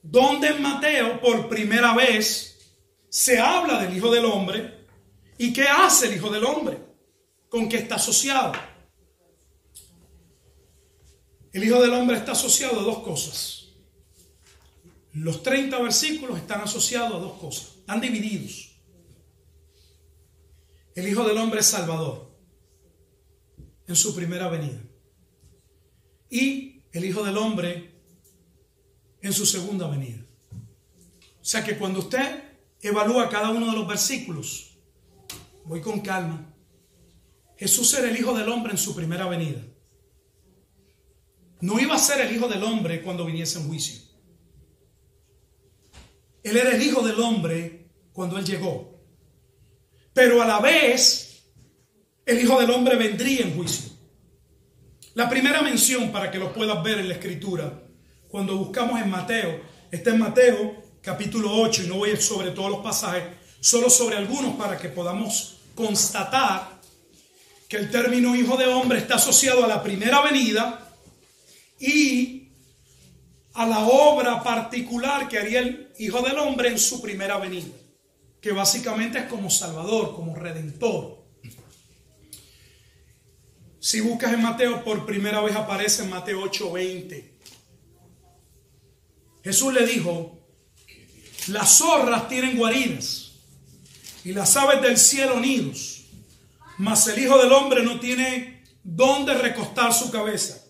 dónde en Mateo por primera vez se habla del hijo del hombre y qué hace el hijo del hombre, con qué está asociado. El hijo del hombre está asociado a dos cosas. Los 30 versículos están asociados a dos cosas, están divididos. El hijo del hombre es salvador en su primera venida. Y el Hijo del Hombre en su segunda venida. O sea que cuando usted evalúa cada uno de los versículos, voy con calma, Jesús era el Hijo del Hombre en su primera venida. No iba a ser el Hijo del Hombre cuando viniese en juicio. Él era el Hijo del Hombre cuando Él llegó. Pero a la vez el Hijo del Hombre vendría en juicio. La primera mención, para que lo puedas ver en la escritura, cuando buscamos en Mateo, está en Mateo capítulo 8, y no voy sobre todos los pasajes, solo sobre algunos para que podamos constatar que el término Hijo de Hombre está asociado a la primera venida y a la obra particular que haría el Hijo del Hombre en su primera venida, que básicamente es como Salvador, como Redentor. Si buscas en Mateo, por primera vez aparece en Mateo 8:20. Jesús le dijo, las zorras tienen guaridas y las aves del cielo nidos, mas el Hijo del Hombre no tiene dónde recostar su cabeza.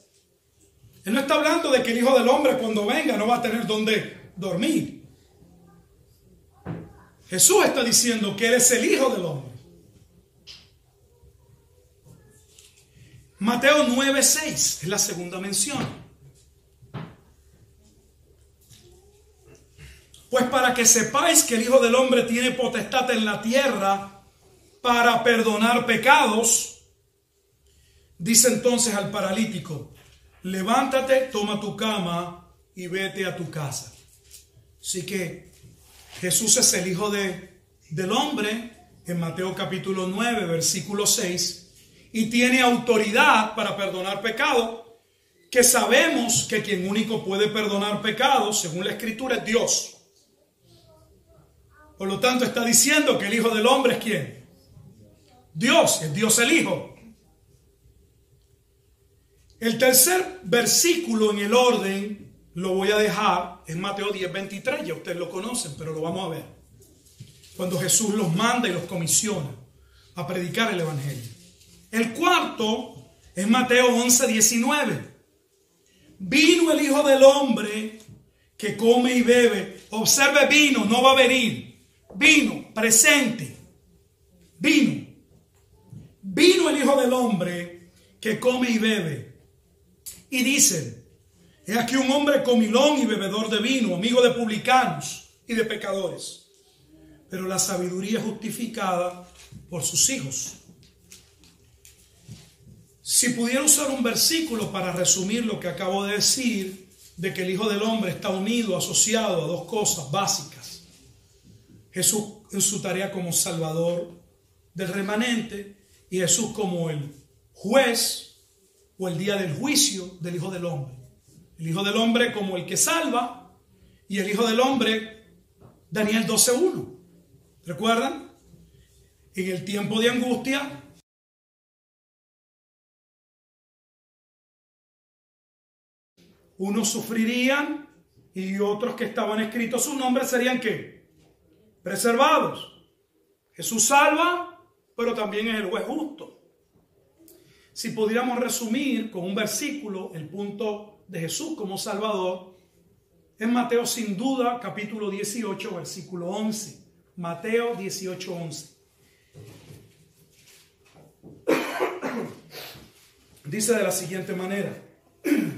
Él no está hablando de que el Hijo del Hombre cuando venga no va a tener dónde dormir. Jesús está diciendo que Él es el Hijo del Hombre. Mateo 9:6 es la segunda mención. Pues para que sepáis que el Hijo del Hombre tiene potestad en la tierra para perdonar pecados, dice entonces al paralítico, levántate, toma tu cama y vete a tu casa. Así que Jesús es el Hijo de, del Hombre en Mateo capítulo 9, versículo 6, y tiene autoridad para perdonar pecados que sabemos que quien único puede perdonar pecados, según la escritura, es Dios. Por lo tanto, está diciendo que el Hijo del Hombre es quién? Dios, es Dios el Hijo. El tercer versículo en el orden lo voy a dejar en Mateo 10, 23, ya ustedes lo conocen, pero lo vamos a ver. Cuando Jesús los manda y los comisiona a predicar el Evangelio. El cuarto es Mateo 11, 19. Vino el Hijo del Hombre que come y bebe. Observe, vino, no va a venir. Vino, presente. Vino. Vino el Hijo del Hombre que come y bebe. Y dice, he aquí un hombre comilón y bebedor de vino, amigo de publicanos y de pecadores. Pero la sabiduría es justificada por sus hijos. Si pudiera usar un versículo para resumir lo que acabo de decir, de que el Hijo del Hombre está unido, asociado a dos cosas básicas. Jesús en su tarea como Salvador del remanente y Jesús como el juez o el día del juicio del Hijo del Hombre. El Hijo del Hombre como el que salva y el Hijo del Hombre, Daniel 12.1. ¿Recuerdan? En el tiempo de angustia, unos sufrirían y otros que estaban escritos sus nombres serían qué? Preservados. Jesús salva, pero también es el juez justo. Si pudiéramos resumir con un versículo el punto de Jesús como Salvador, en Mateo sin duda capítulo 18 versículo 11. Mateo 18, 11. Dice de la siguiente manera.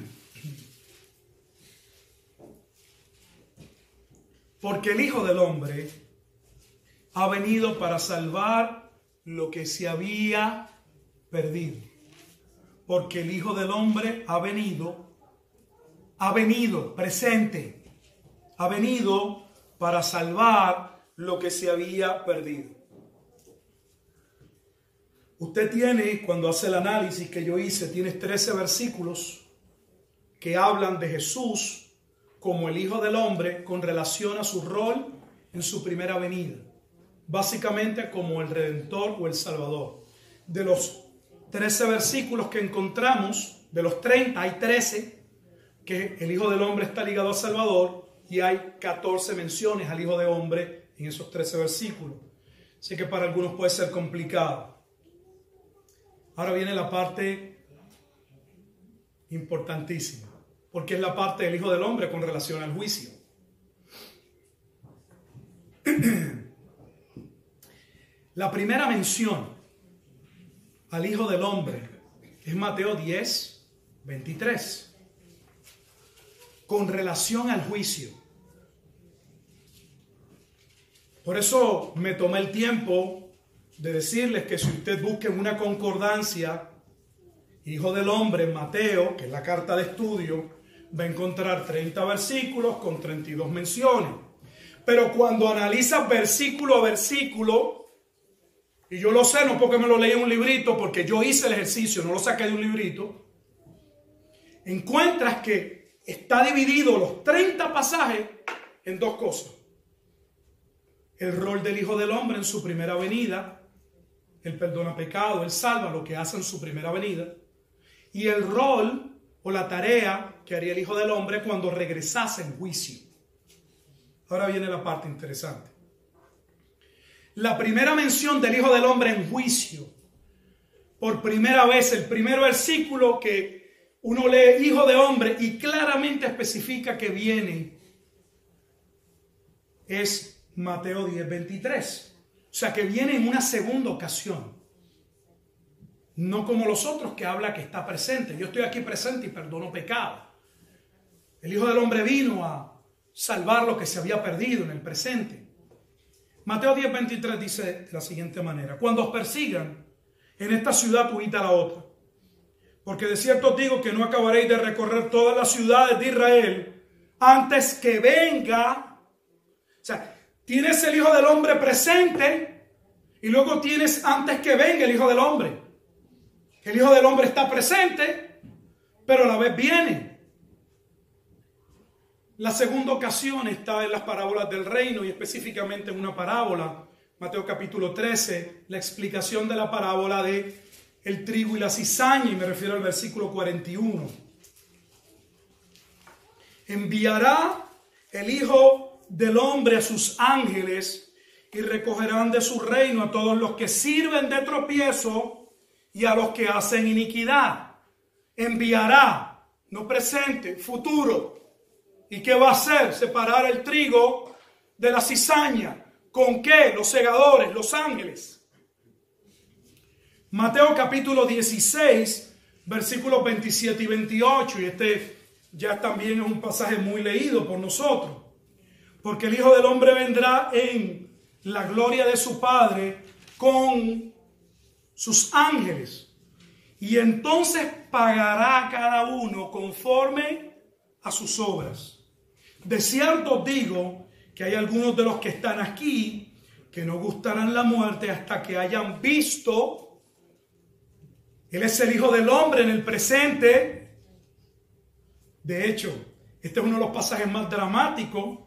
Porque el Hijo del Hombre ha venido para salvar lo que se había perdido. Porque el Hijo del Hombre ha venido, ha venido, presente, ha venido para salvar lo que se había perdido. Usted tiene, cuando hace el análisis que yo hice, tiene 13 versículos que hablan de Jesús como el Hijo del Hombre con relación a su rol en su primera venida. Básicamente como el Redentor o el Salvador. De los 13 versículos que encontramos, de los 30 hay 13 que el Hijo del Hombre está ligado al Salvador y hay 14 menciones al Hijo de Hombre en esos 13 versículos. Sé que para algunos puede ser complicado. Ahora viene la parte importantísima porque es la parte del Hijo del Hombre con relación al juicio. La primera mención al Hijo del Hombre es Mateo 10, 23, con relación al juicio. Por eso me tomé el tiempo de decirles que si usted busca una concordancia, Hijo del Hombre Mateo, que es la carta de estudio, va a encontrar 30 versículos con 32 menciones. Pero cuando analizas versículo a versículo, y yo lo sé, no porque me lo leí en un librito, porque yo hice el ejercicio, no lo saqué de un librito, encuentras que está dividido los 30 pasajes en dos cosas. El rol del Hijo del Hombre en su primera venida, el perdona pecado, el salva lo que hace en su primera venida, y el rol o la tarea que haría el Hijo del Hombre cuando regresase en juicio. Ahora viene la parte interesante. La primera mención del Hijo del Hombre en juicio, por primera vez, el primer versículo que uno lee Hijo de Hombre y claramente especifica que viene, es Mateo 10, 23. O sea que viene en una segunda ocasión. No como los otros que habla que está presente. Yo estoy aquí presente y perdono pecado. El Hijo del Hombre vino a salvar lo que se había perdido en el presente. Mateo 10, 23 dice de la siguiente manera, cuando os persigan en esta ciudad, huid a la otra. Porque de cierto digo que no acabaréis de recorrer todas las ciudades de Israel antes que venga. O sea, tienes el Hijo del Hombre presente y luego tienes antes que venga el Hijo del Hombre. El Hijo del Hombre está presente, pero a la vez viene. La segunda ocasión está en las parábolas del reino y específicamente en una parábola, Mateo capítulo 13, la explicación de la parábola de el trigo y la cizaña, y me refiero al versículo 41. Enviará el Hijo del Hombre a sus ángeles y recogerán de su reino a todos los que sirven de tropiezo y a los que hacen iniquidad. Enviará, no presente, futuro, ¿Y qué va a hacer? Separar el trigo de la cizaña. ¿Con qué? Los segadores, los ángeles. Mateo capítulo 16, versículos 27 y 28. Y este ya también es un pasaje muy leído por nosotros. Porque el Hijo del Hombre vendrá en la gloria de su Padre con sus ángeles. Y entonces pagará cada uno conforme a sus obras. De cierto digo que hay algunos de los que están aquí que no gustarán la muerte hasta que hayan visto. Él es el Hijo del Hombre en el presente. De hecho, este es uno de los pasajes más dramáticos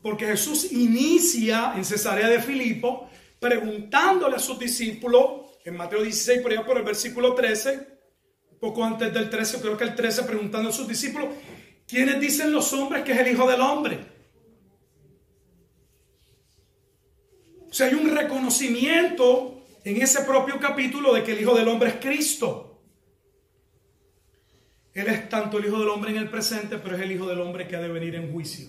porque Jesús inicia en Cesarea de Filipo preguntándole a sus discípulos, en Mateo 16, por allá por el versículo 13, poco antes del 13, creo que el 13, preguntando a sus discípulos, ¿Quiénes dicen los hombres que es el Hijo del Hombre? O sea, hay un reconocimiento en ese propio capítulo de que el Hijo del Hombre es Cristo. Él es tanto el Hijo del Hombre en el presente, pero es el Hijo del Hombre que ha de venir en juicio.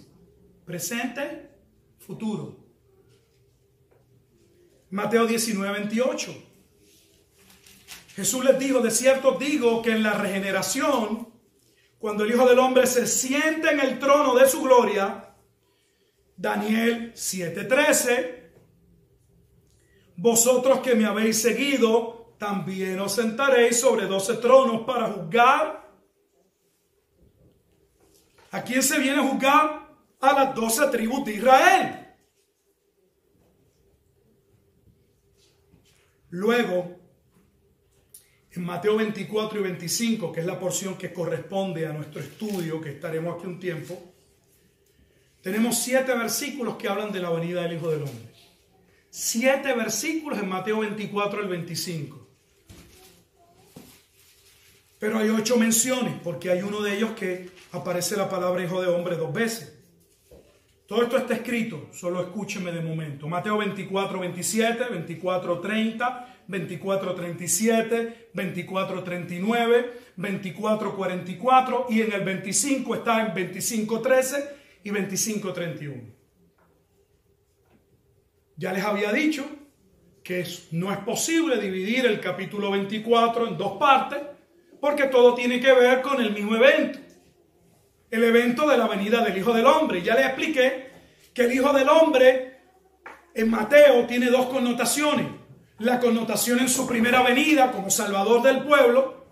Presente, futuro. Mateo 19, 28. Jesús les dijo, de cierto digo que en la regeneración cuando el Hijo del Hombre se siente en el trono de su gloria, Daniel 7:13, vosotros que me habéis seguido, también os sentaréis sobre doce tronos para juzgar. ¿A quién se viene a juzgar? A las doce tribus de Israel. Luego, en Mateo 24 y 25, que es la porción que corresponde a nuestro estudio, que estaremos aquí un tiempo, tenemos siete versículos que hablan de la venida del Hijo del Hombre. Siete versículos en Mateo 24 al 25. Pero hay ocho menciones, porque hay uno de ellos que aparece la palabra Hijo de Hombre dos veces. Todo esto está escrito, solo escúcheme de momento. Mateo 24, 27, 24, 30, 2437, 2439, 2444 y en el 25 está en 2513 y 2531. Ya les había dicho que no es posible dividir el capítulo 24 en dos partes porque todo tiene que ver con el mismo evento. El evento de la venida del Hijo del Hombre. Ya les expliqué que el Hijo del Hombre en Mateo tiene dos connotaciones la connotación en su primera venida como Salvador del pueblo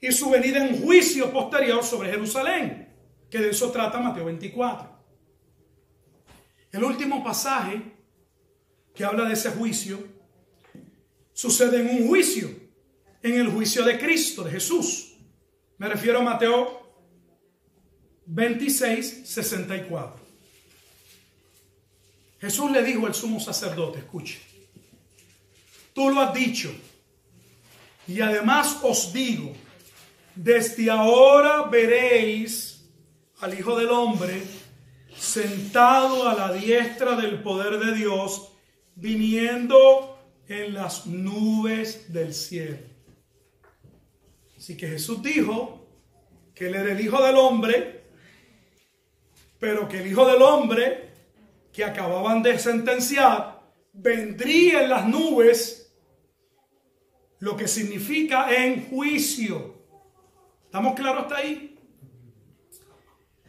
y su venida en juicio posterior sobre Jerusalén, que de eso trata Mateo 24. El último pasaje que habla de ese juicio sucede en un juicio, en el juicio de Cristo, de Jesús. Me refiero a Mateo 26, 64. Jesús le dijo al sumo sacerdote, escuche, Tú lo has dicho. Y además os digo, desde ahora veréis al Hijo del Hombre sentado a la diestra del poder de Dios, viniendo en las nubes del cielo. Así que Jesús dijo que él era el Hijo del Hombre, pero que el Hijo del Hombre que acababan de sentenciar vendría en las nubes lo que significa en juicio. ¿Estamos claros hasta ahí?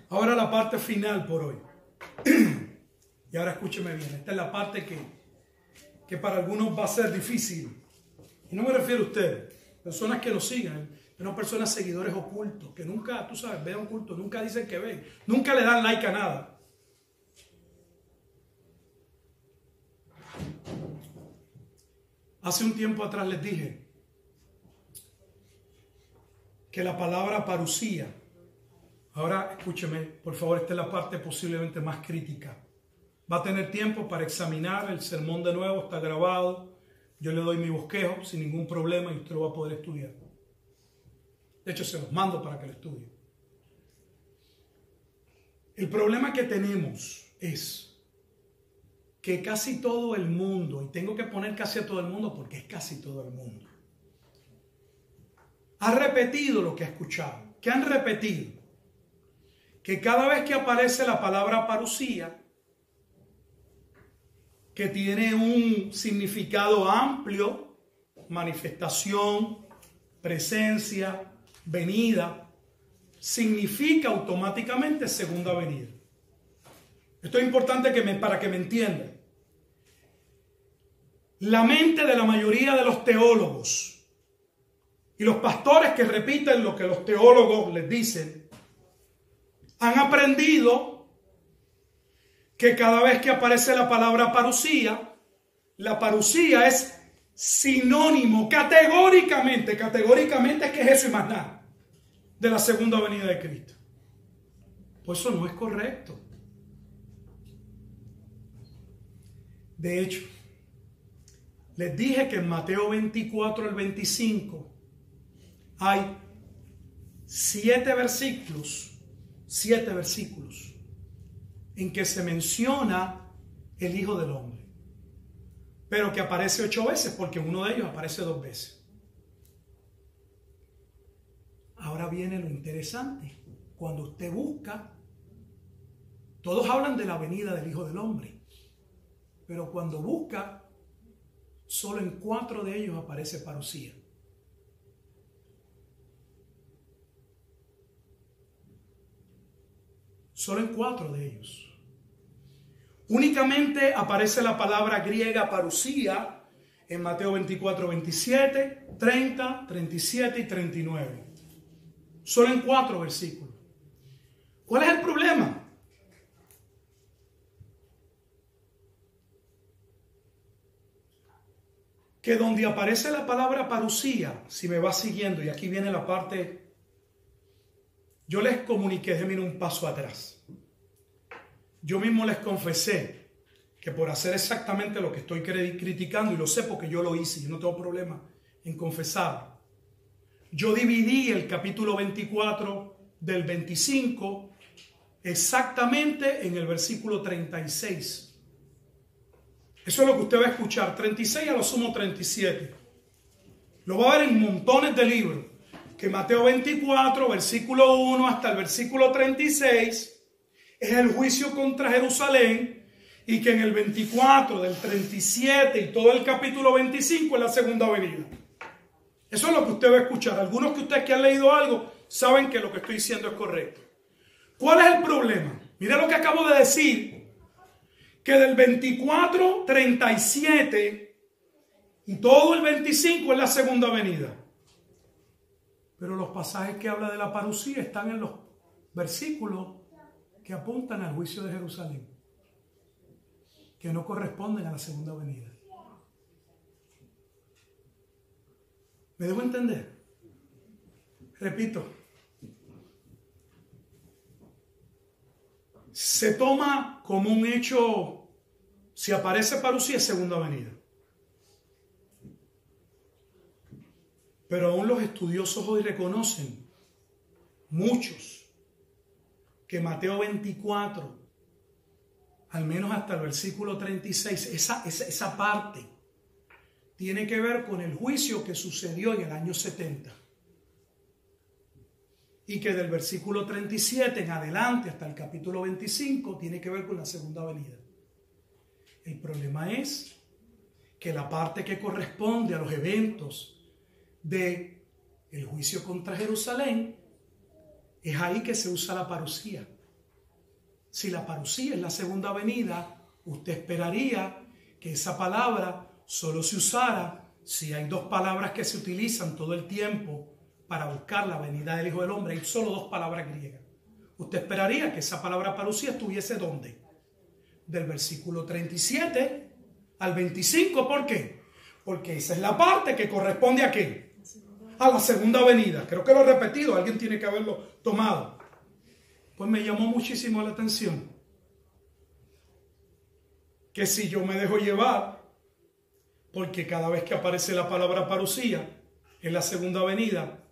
Ahora la parte final por hoy. y ahora escúcheme bien, esta es la parte que, que para algunos va a ser difícil. Y no me refiero a ustedes, personas que lo sigan, pero personas seguidores ocultos, que nunca, tú sabes, ven ocultos, nunca dicen que ven, nunca le dan like a nada. Hace un tiempo atrás les dije que la palabra parucía, ahora escúcheme, por favor, esta es la parte posiblemente más crítica. Va a tener tiempo para examinar el sermón de nuevo, está grabado. Yo le doy mi bosquejo sin ningún problema y usted lo va a poder estudiar. De hecho, se los mando para que lo estudie. El problema que tenemos es que casi todo el mundo, y tengo que poner casi a todo el mundo porque es casi todo el mundo, ha repetido lo que ha escuchado. ¿Qué han repetido? Que cada vez que aparece la palabra parucía, que tiene un significado amplio, manifestación, presencia, venida, significa automáticamente segunda venida. Esto es importante que me, para que me entiendan. La mente de la mayoría de los teólogos y los pastores que repiten lo que los teólogos les dicen, han aprendido que cada vez que aparece la palabra parucía, la parucía es sinónimo categóricamente, categóricamente es que es eso y más nada, de la segunda venida de Cristo. Pues eso no es correcto. De hecho, les dije que en Mateo 24 al 25 hay siete versículos, siete versículos en que se menciona el Hijo del Hombre, pero que aparece ocho veces porque uno de ellos aparece dos veces. Ahora viene lo interesante. Cuando usted busca, todos hablan de la venida del Hijo del Hombre. Pero cuando busca, solo en cuatro de ellos aparece parucía. Solo en cuatro de ellos. Únicamente aparece la palabra griega parucía en Mateo 24, 27, 30, 37 y 39. Solo en cuatro versículos. ¿Cuál es el problema? que donde aparece la palabra parucía, si me va siguiendo, y aquí viene la parte, yo les comuniqué, déjenme un paso atrás. Yo mismo les confesé que por hacer exactamente lo que estoy criticando, y lo sé porque yo lo hice, y no tengo problema en confesar, yo dividí el capítulo 24 del 25 exactamente en el versículo 36. Eso es lo que usted va a escuchar. 36 a lo sumo 37. Lo va a ver en montones de libros. Que Mateo 24, versículo 1 hasta el versículo 36 es el juicio contra Jerusalén y que en el 24 del 37 y todo el capítulo 25 es la segunda venida. Eso es lo que usted va a escuchar. Algunos que ustedes que han leído algo saben que lo que estoy diciendo es correcto. ¿Cuál es el problema? Mire lo que acabo de decir que del 24, 37 y todo el 25 es la segunda venida. Pero los pasajes que habla de la parucía están en los versículos que apuntan al juicio de Jerusalén, que no corresponden a la segunda venida. ¿Me debo entender? Repito, se toma como un hecho, si aparece parucía es segunda venida. Pero aún los estudiosos hoy reconocen, muchos, que Mateo 24, al menos hasta el versículo 36, esa, esa, esa parte tiene que ver con el juicio que sucedió en el año 70 y que del versículo 37 en adelante hasta el capítulo 25 tiene que ver con la segunda venida. El problema es que la parte que corresponde a los eventos de el juicio contra Jerusalén es ahí que se usa la parucía. si la parucía es la segunda venida, usted esperaría que esa palabra solo se usara si hay dos palabras que se utilizan todo el tiempo para buscar la venida del Hijo del Hombre. Hay solo dos palabras griegas. Usted esperaría que esa palabra parucía estuviese ¿dónde? Del versículo 37 al 25. ¿Por qué? Porque esa es la parte que corresponde a qué? A la segunda venida. Creo que lo he repetido, alguien tiene que haberlo tomado. Pues me llamó muchísimo la atención que si yo me dejo llevar, porque cada vez que aparece la palabra parucía en la segunda venida,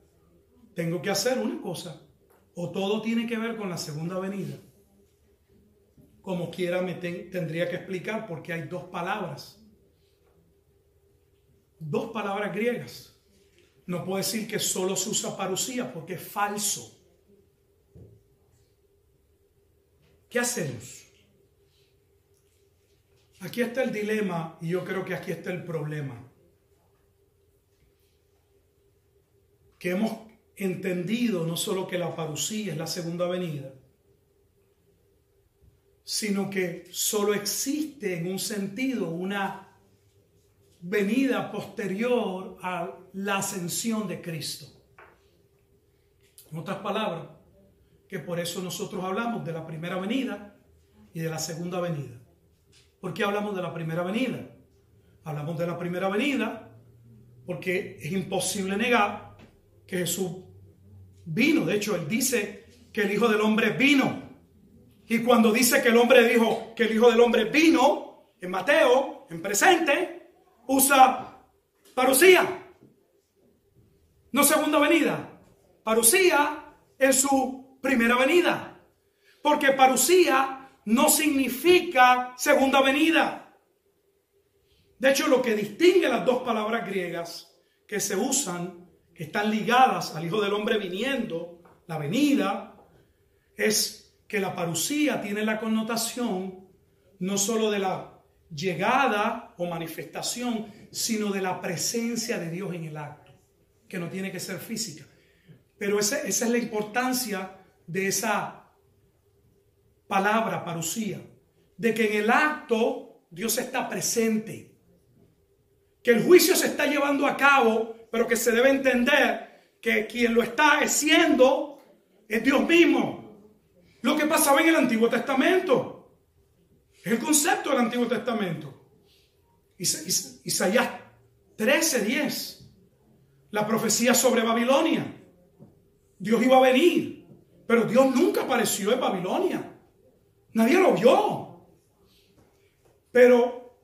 tengo que hacer una cosa, o todo tiene que ver con la segunda venida. Como quiera me tendría que explicar porque hay dos palabras. Dos palabras griegas. No puedo decir que solo se usa parucía porque es falso. ¿Qué hacemos? Aquí está el dilema y yo creo que aquí está el problema. Que hemos entendido no solo que la parucía es la segunda venida, sino que solo existe en un sentido una venida posterior a la ascensión de Cristo. En otras palabras, que por eso nosotros hablamos de la primera venida y de la segunda venida. ¿Por qué hablamos de la primera venida? Hablamos de la primera venida porque es imposible negar que Jesús vino. De hecho, él dice que el Hijo del Hombre vino. Y cuando dice que el hombre dijo que el Hijo del Hombre vino, en Mateo, en presente, usa parucía. No segunda venida. Parucía en su primera venida. Porque parucía no significa segunda venida. De hecho, lo que distingue las dos palabras griegas que se usan están ligadas al Hijo del Hombre viniendo, la venida, es que la parucía tiene la connotación no solo de la llegada o manifestación, sino de la presencia de Dios en el acto, que no tiene que ser física. Pero esa, es la importancia de esa palabra parucía, de que en el acto Dios está presente, que el juicio se está llevando a cabo pero que se debe entender que quien lo está haciendo es Dios mismo. Lo que pasaba en el Antiguo Testamento. Es el concepto del Antiguo Testamento. Isaías 13:10. La profecía sobre Babilonia. Dios iba a venir, pero Dios nunca apareció en Babilonia. Nadie lo vio. Pero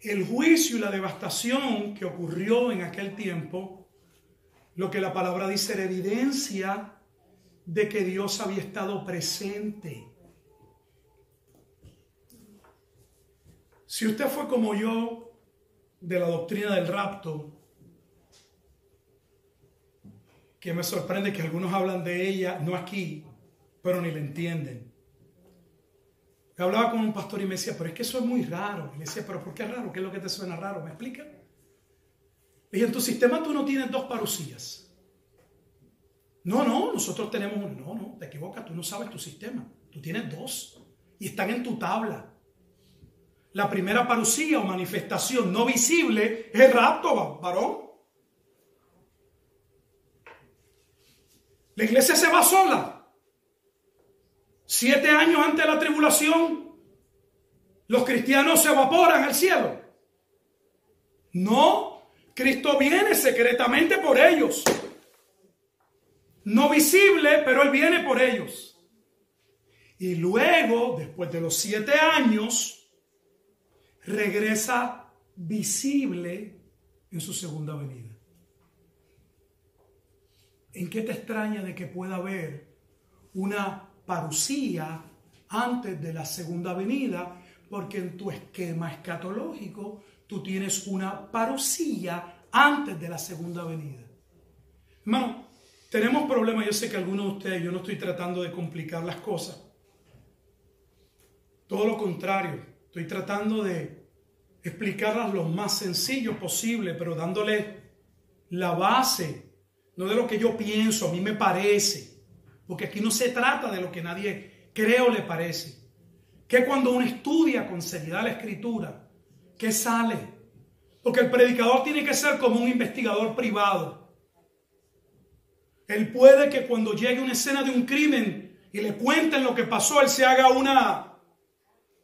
el juicio y la devastación que ocurrió en aquel tiempo, lo que la palabra dice era evidencia de que Dios había estado presente. Si usted fue como yo de la doctrina del rapto, que me sorprende que algunos hablan de ella, no aquí, pero ni la entienden hablaba con un pastor y me decía, pero es que eso es muy raro. Y le decía, pero ¿por qué es raro? ¿Qué es lo que te suena raro? ¿Me explica? Le dije, en tu sistema tú no tienes dos parucías. No, no, nosotros tenemos uno. No, no, te equivocas, tú no sabes tu sistema. Tú tienes dos. Y están en tu tabla. La primera parucía o manifestación no visible es el rapto, varón. La iglesia se va sola. Siete años antes de la tribulación, los cristianos se evaporan al cielo. No, Cristo viene secretamente por ellos. No visible, pero Él viene por ellos. Y luego, después de los siete años, regresa visible en su segunda venida. ¿En qué te extraña de que pueda haber una parucía antes de la segunda venida, porque en tu esquema escatológico tú tienes una parucía antes de la segunda venida. Hermano, tenemos problemas, yo sé que algunos de ustedes, yo no estoy tratando de complicar las cosas. Todo lo contrario, estoy tratando de explicarlas lo más sencillo posible, pero dándole la base, no de lo que yo pienso, a mí me parece, porque aquí no se trata de lo que nadie creo le parece que cuando uno estudia con seriedad la escritura, ¿qué sale? Porque el predicador tiene que ser como un investigador privado. Él puede que cuando llegue una escena de un crimen y le cuenten lo que pasó, él se haga una,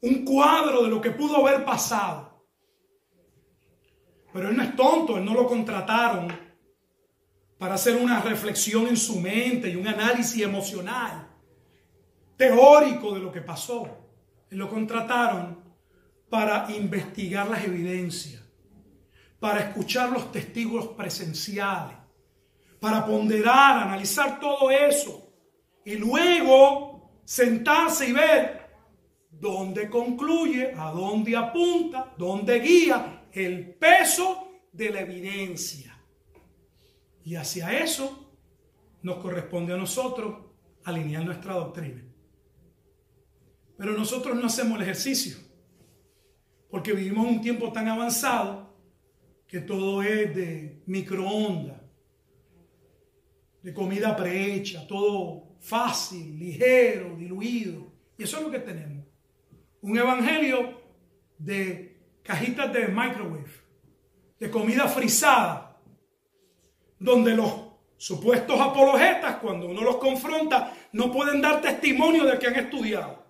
un cuadro de lo que pudo haber pasado. Pero él no es tonto, él no lo contrataron para hacer una reflexión en su mente y un análisis emocional, teórico de lo que pasó lo contrataron para investigar las evidencias, para escuchar los testigos presenciales, para ponderar, analizar todo eso y luego sentarse y ver dónde concluye, a dónde apunta, dónde guía el peso de la evidencia. Y hacia eso nos corresponde a nosotros alinear nuestra doctrina. Pero nosotros no hacemos el ejercicio. Porque vivimos un tiempo tan avanzado que todo es de microondas, de comida prehecha, todo fácil, ligero, diluido. Y eso es lo que tenemos. Un evangelio de cajitas de microwave, de comida frisada, donde los supuestos apologetas, cuando uno los confronta, no pueden dar testimonio de que han estudiado.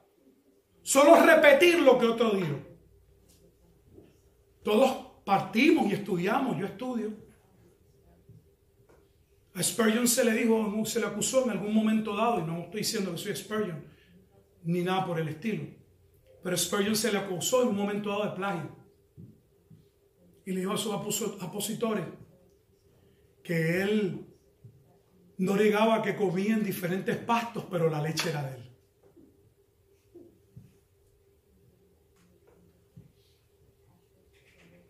Solo repetir lo que otro dijo. Todos partimos y estudiamos, yo estudio. A Spurgeon se le dijo, se le acusó en algún momento dado, y no estoy diciendo que soy Spurgeon, ni nada por el estilo. Pero Spurgeon se le acusó en un momento dado de plagio. Y le dijo a sus opositores que él no negaba que comían diferentes pastos, pero la leche era de él.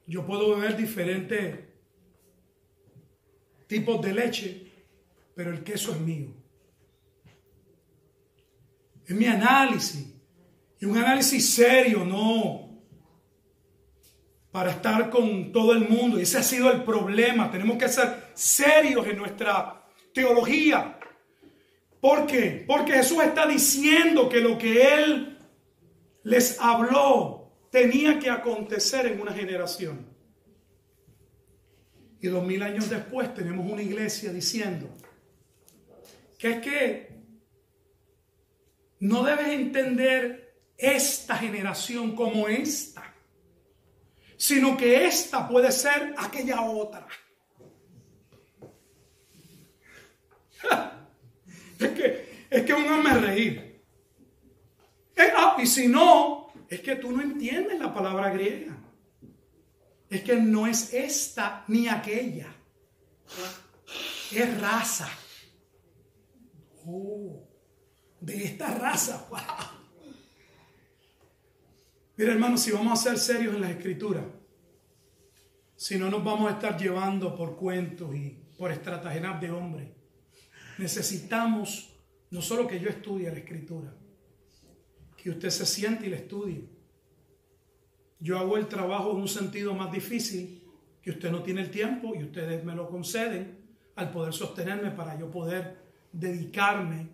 Yo puedo beber diferentes tipos de leche, pero el queso es mío. Es mi análisis. Y un análisis serio, no para estar con todo el mundo. Ese ha sido el problema. Tenemos que ser serios en nuestra teología. ¿Por qué? Porque Jesús está diciendo que lo que Él les habló tenía que acontecer en una generación. Y dos mil años después tenemos una iglesia diciendo que es que no debes entender esta generación como esta, sino que esta puede ser aquella otra. es que es que un hombre reír. Eh, ah, y si no, es que tú no entiendes la palabra griega. Es que no es esta ni aquella. Es raza. Oh, de esta raza. Mira, hermano, si vamos a ser serios en la escritura, si no nos vamos a estar llevando por cuentos y por estratagemas de hombre, necesitamos no solo que yo estudie la escritura, que usted se siente y le estudie. Yo hago el trabajo en un sentido más difícil, que usted no tiene el tiempo y ustedes me lo conceden al poder sostenerme para yo poder dedicarme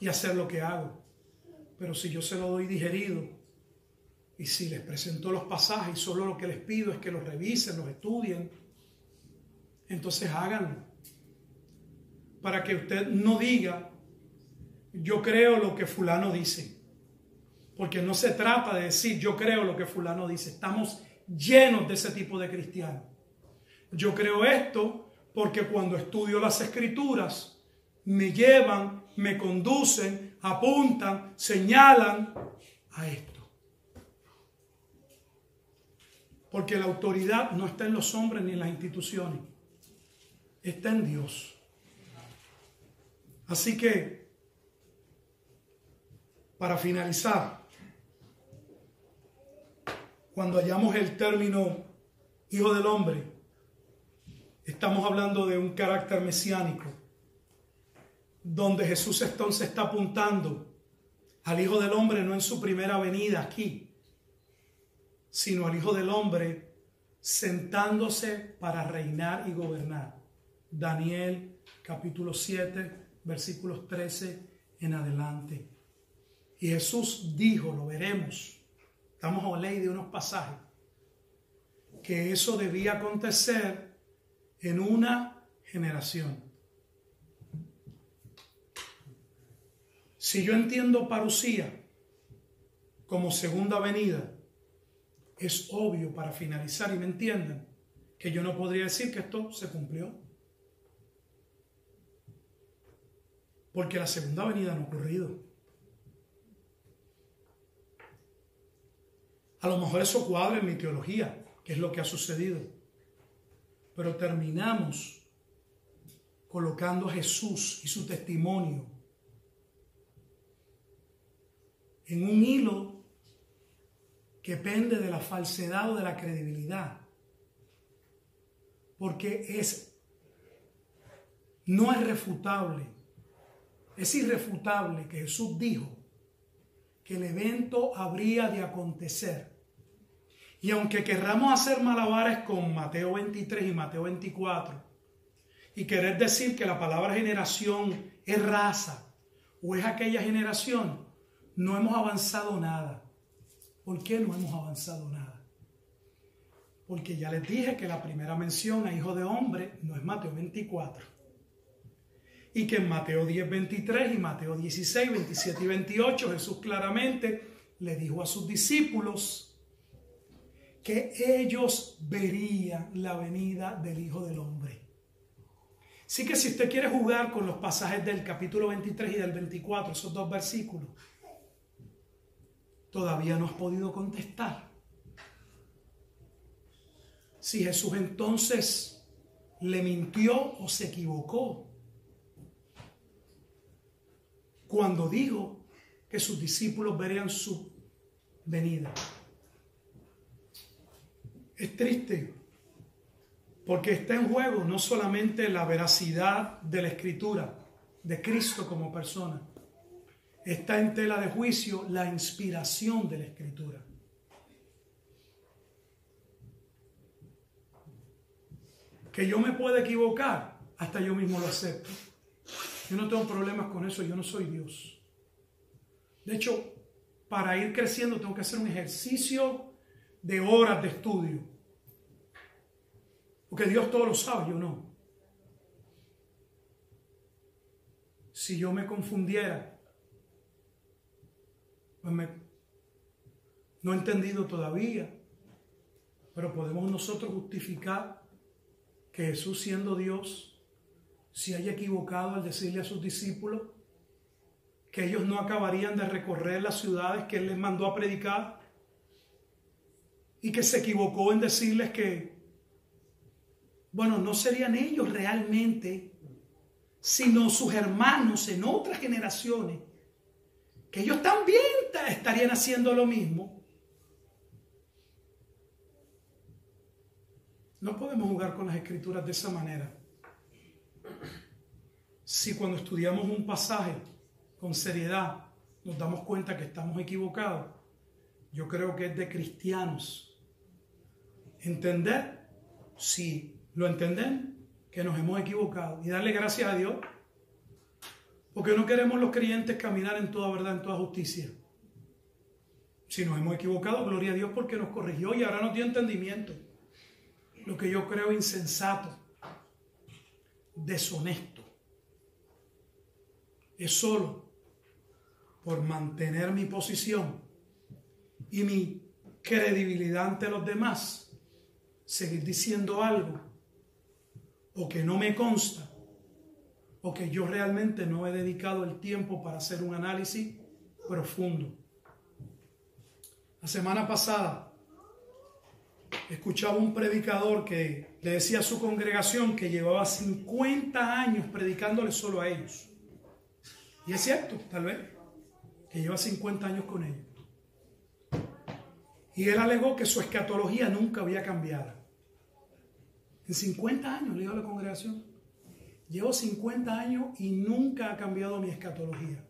y hacer lo que hago. Pero si yo se lo doy digerido y si les presento los pasajes y solo lo que les pido es que los revisen, los estudien, entonces háganlo. Para que usted no diga, yo creo lo que fulano dice. Porque no se trata de decir yo creo lo que fulano dice. Estamos llenos de ese tipo de cristianos. Yo creo esto porque cuando estudio las escrituras me llevan, me conducen, apuntan, señalan a esto. Porque la autoridad no está en los hombres ni en las instituciones. Está en Dios. Así que, para finalizar, cuando hallamos el término hijo del hombre, estamos hablando de un carácter mesiánico, donde Jesús entonces está apuntando al Hijo del Hombre no en su primera venida aquí, sino al Hijo del Hombre sentándose para reinar y gobernar. Daniel capítulo 7, versículos 13 en adelante. Y Jesús dijo, lo veremos, estamos a ley de unos pasajes, que eso debía acontecer en una generación. Si yo entiendo parucía como segunda venida, es obvio para finalizar y me entiendan que yo no podría decir que esto se cumplió. Porque la segunda venida no ha ocurrido. A lo mejor eso cuadra en mi teología, que es lo que ha sucedido. Pero terminamos colocando a Jesús y su testimonio en un hilo que pende de la falsedad o de la credibilidad. Porque es no es refutable, es irrefutable que Jesús dijo que el evento habría de acontecer. Y aunque querramos hacer malabares con Mateo 23 y Mateo 24, y querer decir que la palabra generación es raza o es aquella generación, no hemos avanzado nada. ¿Por qué no hemos avanzado nada? Porque ya les dije que la primera mención a hijo de hombre no es Mateo 24. Y que en Mateo 10, 23 y Mateo 16, 27 y 28 Jesús claramente le dijo a sus discípulos que ellos verían la venida del Hijo del Hombre. Así que si usted quiere jugar con los pasajes del capítulo 23 y del 24, esos dos versículos, todavía no has podido contestar. Si Jesús entonces le mintió o se equivocó cuando dijo que sus discípulos verían su venida. Es triste porque está en juego no solamente la veracidad de la escritura, de Cristo como persona, está en tela de juicio la inspiración de la escritura. Que yo me pueda equivocar, hasta yo mismo lo acepto. Yo no tengo problemas con eso, yo no soy Dios. De hecho, para ir creciendo tengo que hacer un ejercicio de horas de estudio. Porque Dios todo lo sabe, yo no. Si yo me confundiera, pues no he entendido todavía, pero podemos nosotros justificar que Jesús siendo Dios se haya equivocado al decirle a sus discípulos que ellos no acabarían de recorrer las ciudades que Él les mandó a predicar y que se equivocó en decirles que, bueno, no serían ellos realmente, sino sus hermanos en otras generaciones que ellos también estarían haciendo lo mismo. No podemos jugar con las escrituras de esa manera. Si cuando estudiamos un pasaje con seriedad nos damos cuenta que estamos equivocados, yo creo que es de cristianos entender, si lo entendemos, que nos hemos equivocado y darle gracias a Dios porque no queremos los creyentes caminar en toda verdad, en toda justicia. Si nos hemos equivocado, gloria a Dios porque nos corrigió y ahora no tiene entendimiento. Lo que yo creo insensato, deshonesto, es solo por mantener mi posición y mi credibilidad ante los demás, seguir diciendo algo o que no me consta o yo realmente no he dedicado el tiempo para hacer un análisis profundo. La semana pasada escuchaba un predicador que le decía a su congregación que llevaba 50 años predicándole solo a ellos. Y es cierto, tal vez, que lleva 50 años con ellos. Y él alegó que su escatología nunca había cambiado. En 50 años, le dijo a la congregación. Llevo 50 años y nunca ha cambiado mi escatología.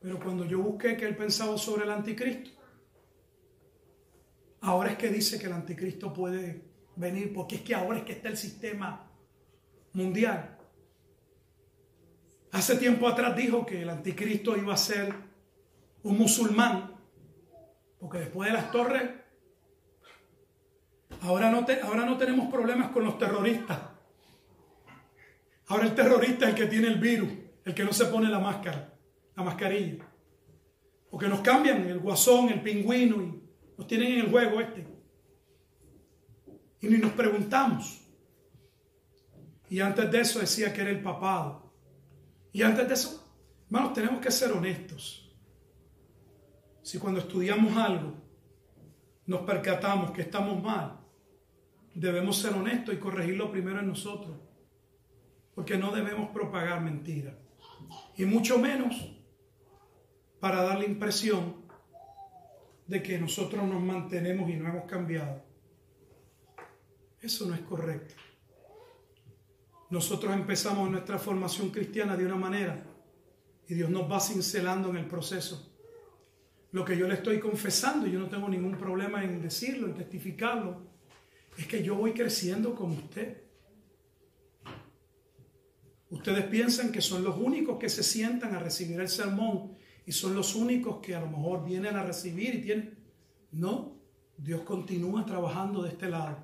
Pero cuando yo busqué que él pensaba sobre el anticristo, ahora es que dice que el anticristo puede venir, porque es que ahora es que está el sistema mundial. hace tiempo atrás dijo que el anticristo iba a ser un musulmán, porque después de las torres, ahora no, ahora no tenemos problemas con los terroristas. Ahora el terrorista es el que tiene el virus, el que no se pone la máscara, la mascarilla. O que nos cambian el guasón, el pingüino y nos tienen en el juego este. Y ni nos preguntamos. Y antes de eso decía que era el papado. Y antes de eso, hermanos, tenemos que ser honestos. Si cuando estudiamos algo nos percatamos que estamos mal, debemos ser honestos y corregirlo primero en nosotros. Porque no debemos propagar mentiras. Y mucho menos para dar la impresión de que nosotros nos mantenemos y no hemos cambiado. Eso no es correcto. Nosotros empezamos nuestra formación cristiana de una manera y Dios nos va cincelando en el proceso. Lo que yo le estoy confesando, yo no tengo ningún problema en decirlo, en testificarlo, es que yo voy creciendo con usted. Ustedes piensan que son los únicos que se sientan a recibir el sermón y son los únicos que a lo mejor vienen a recibir y tienen... No, Dios continúa trabajando de este lado.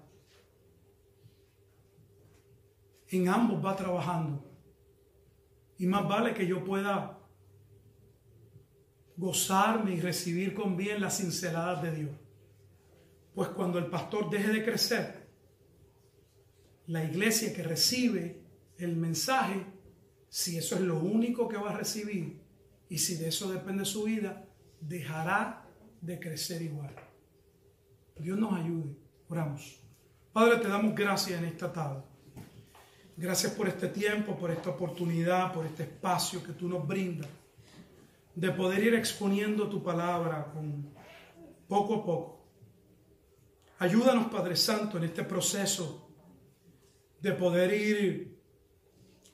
En ambos va trabajando. Y más vale que yo pueda gozarme y recibir con bien las cinceladas de Dios. Pues cuando el pastor deje de crecer, la iglesia que recibe el mensaje, si eso es lo único que va a recibir, y si de eso depende su vida, dejará de crecer igual. Dios nos ayude. Oramos. Padre, te damos gracias en esta tarde. Gracias por este tiempo, por esta oportunidad, por este espacio que tú nos brindas de poder ir exponiendo tu palabra con poco a poco. Ayúdanos, Padre Santo, en este proceso de poder ir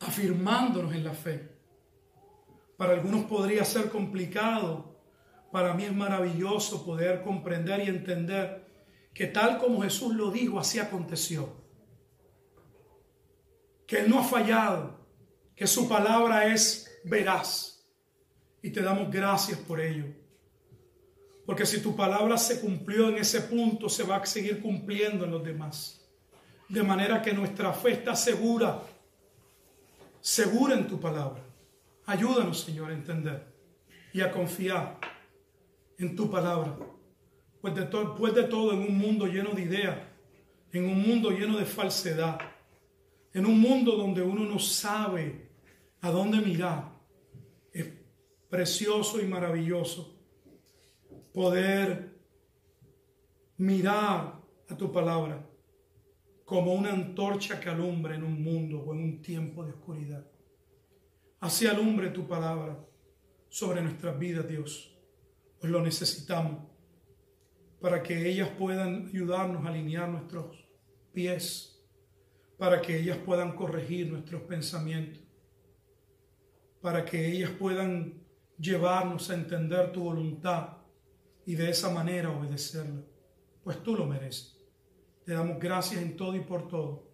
afirmándonos en la fe para algunos podría ser complicado. Para mí es maravilloso poder comprender y entender que tal como Jesús lo dijo, así aconteció. Que Él no ha fallado, que su palabra es veraz. Y te damos gracias por ello. Porque si tu palabra se cumplió en ese punto, se va a seguir cumpliendo en los demás. De manera que nuestra fe está segura, segura en tu palabra. Ayúdanos, Señor, a entender y a confiar en tu palabra. Pues de, pues de todo, en un mundo lleno de ideas, en un mundo lleno de falsedad, en un mundo donde uno no sabe a dónde mirar, es precioso y maravilloso poder mirar a tu palabra como una antorcha que alumbra en un mundo o en un tiempo de oscuridad. Así alumbre tu palabra sobre nuestras vidas, Dios. Pues lo necesitamos para que ellas puedan ayudarnos a alinear nuestros pies, para que ellas puedan corregir nuestros pensamientos, para que ellas puedan llevarnos a entender tu voluntad y de esa manera obedecerla, pues tú lo mereces. Te damos gracias en todo y por todo,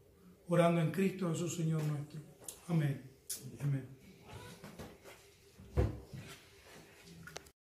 orando en Cristo Jesús, Señor nuestro. Amén. Amén.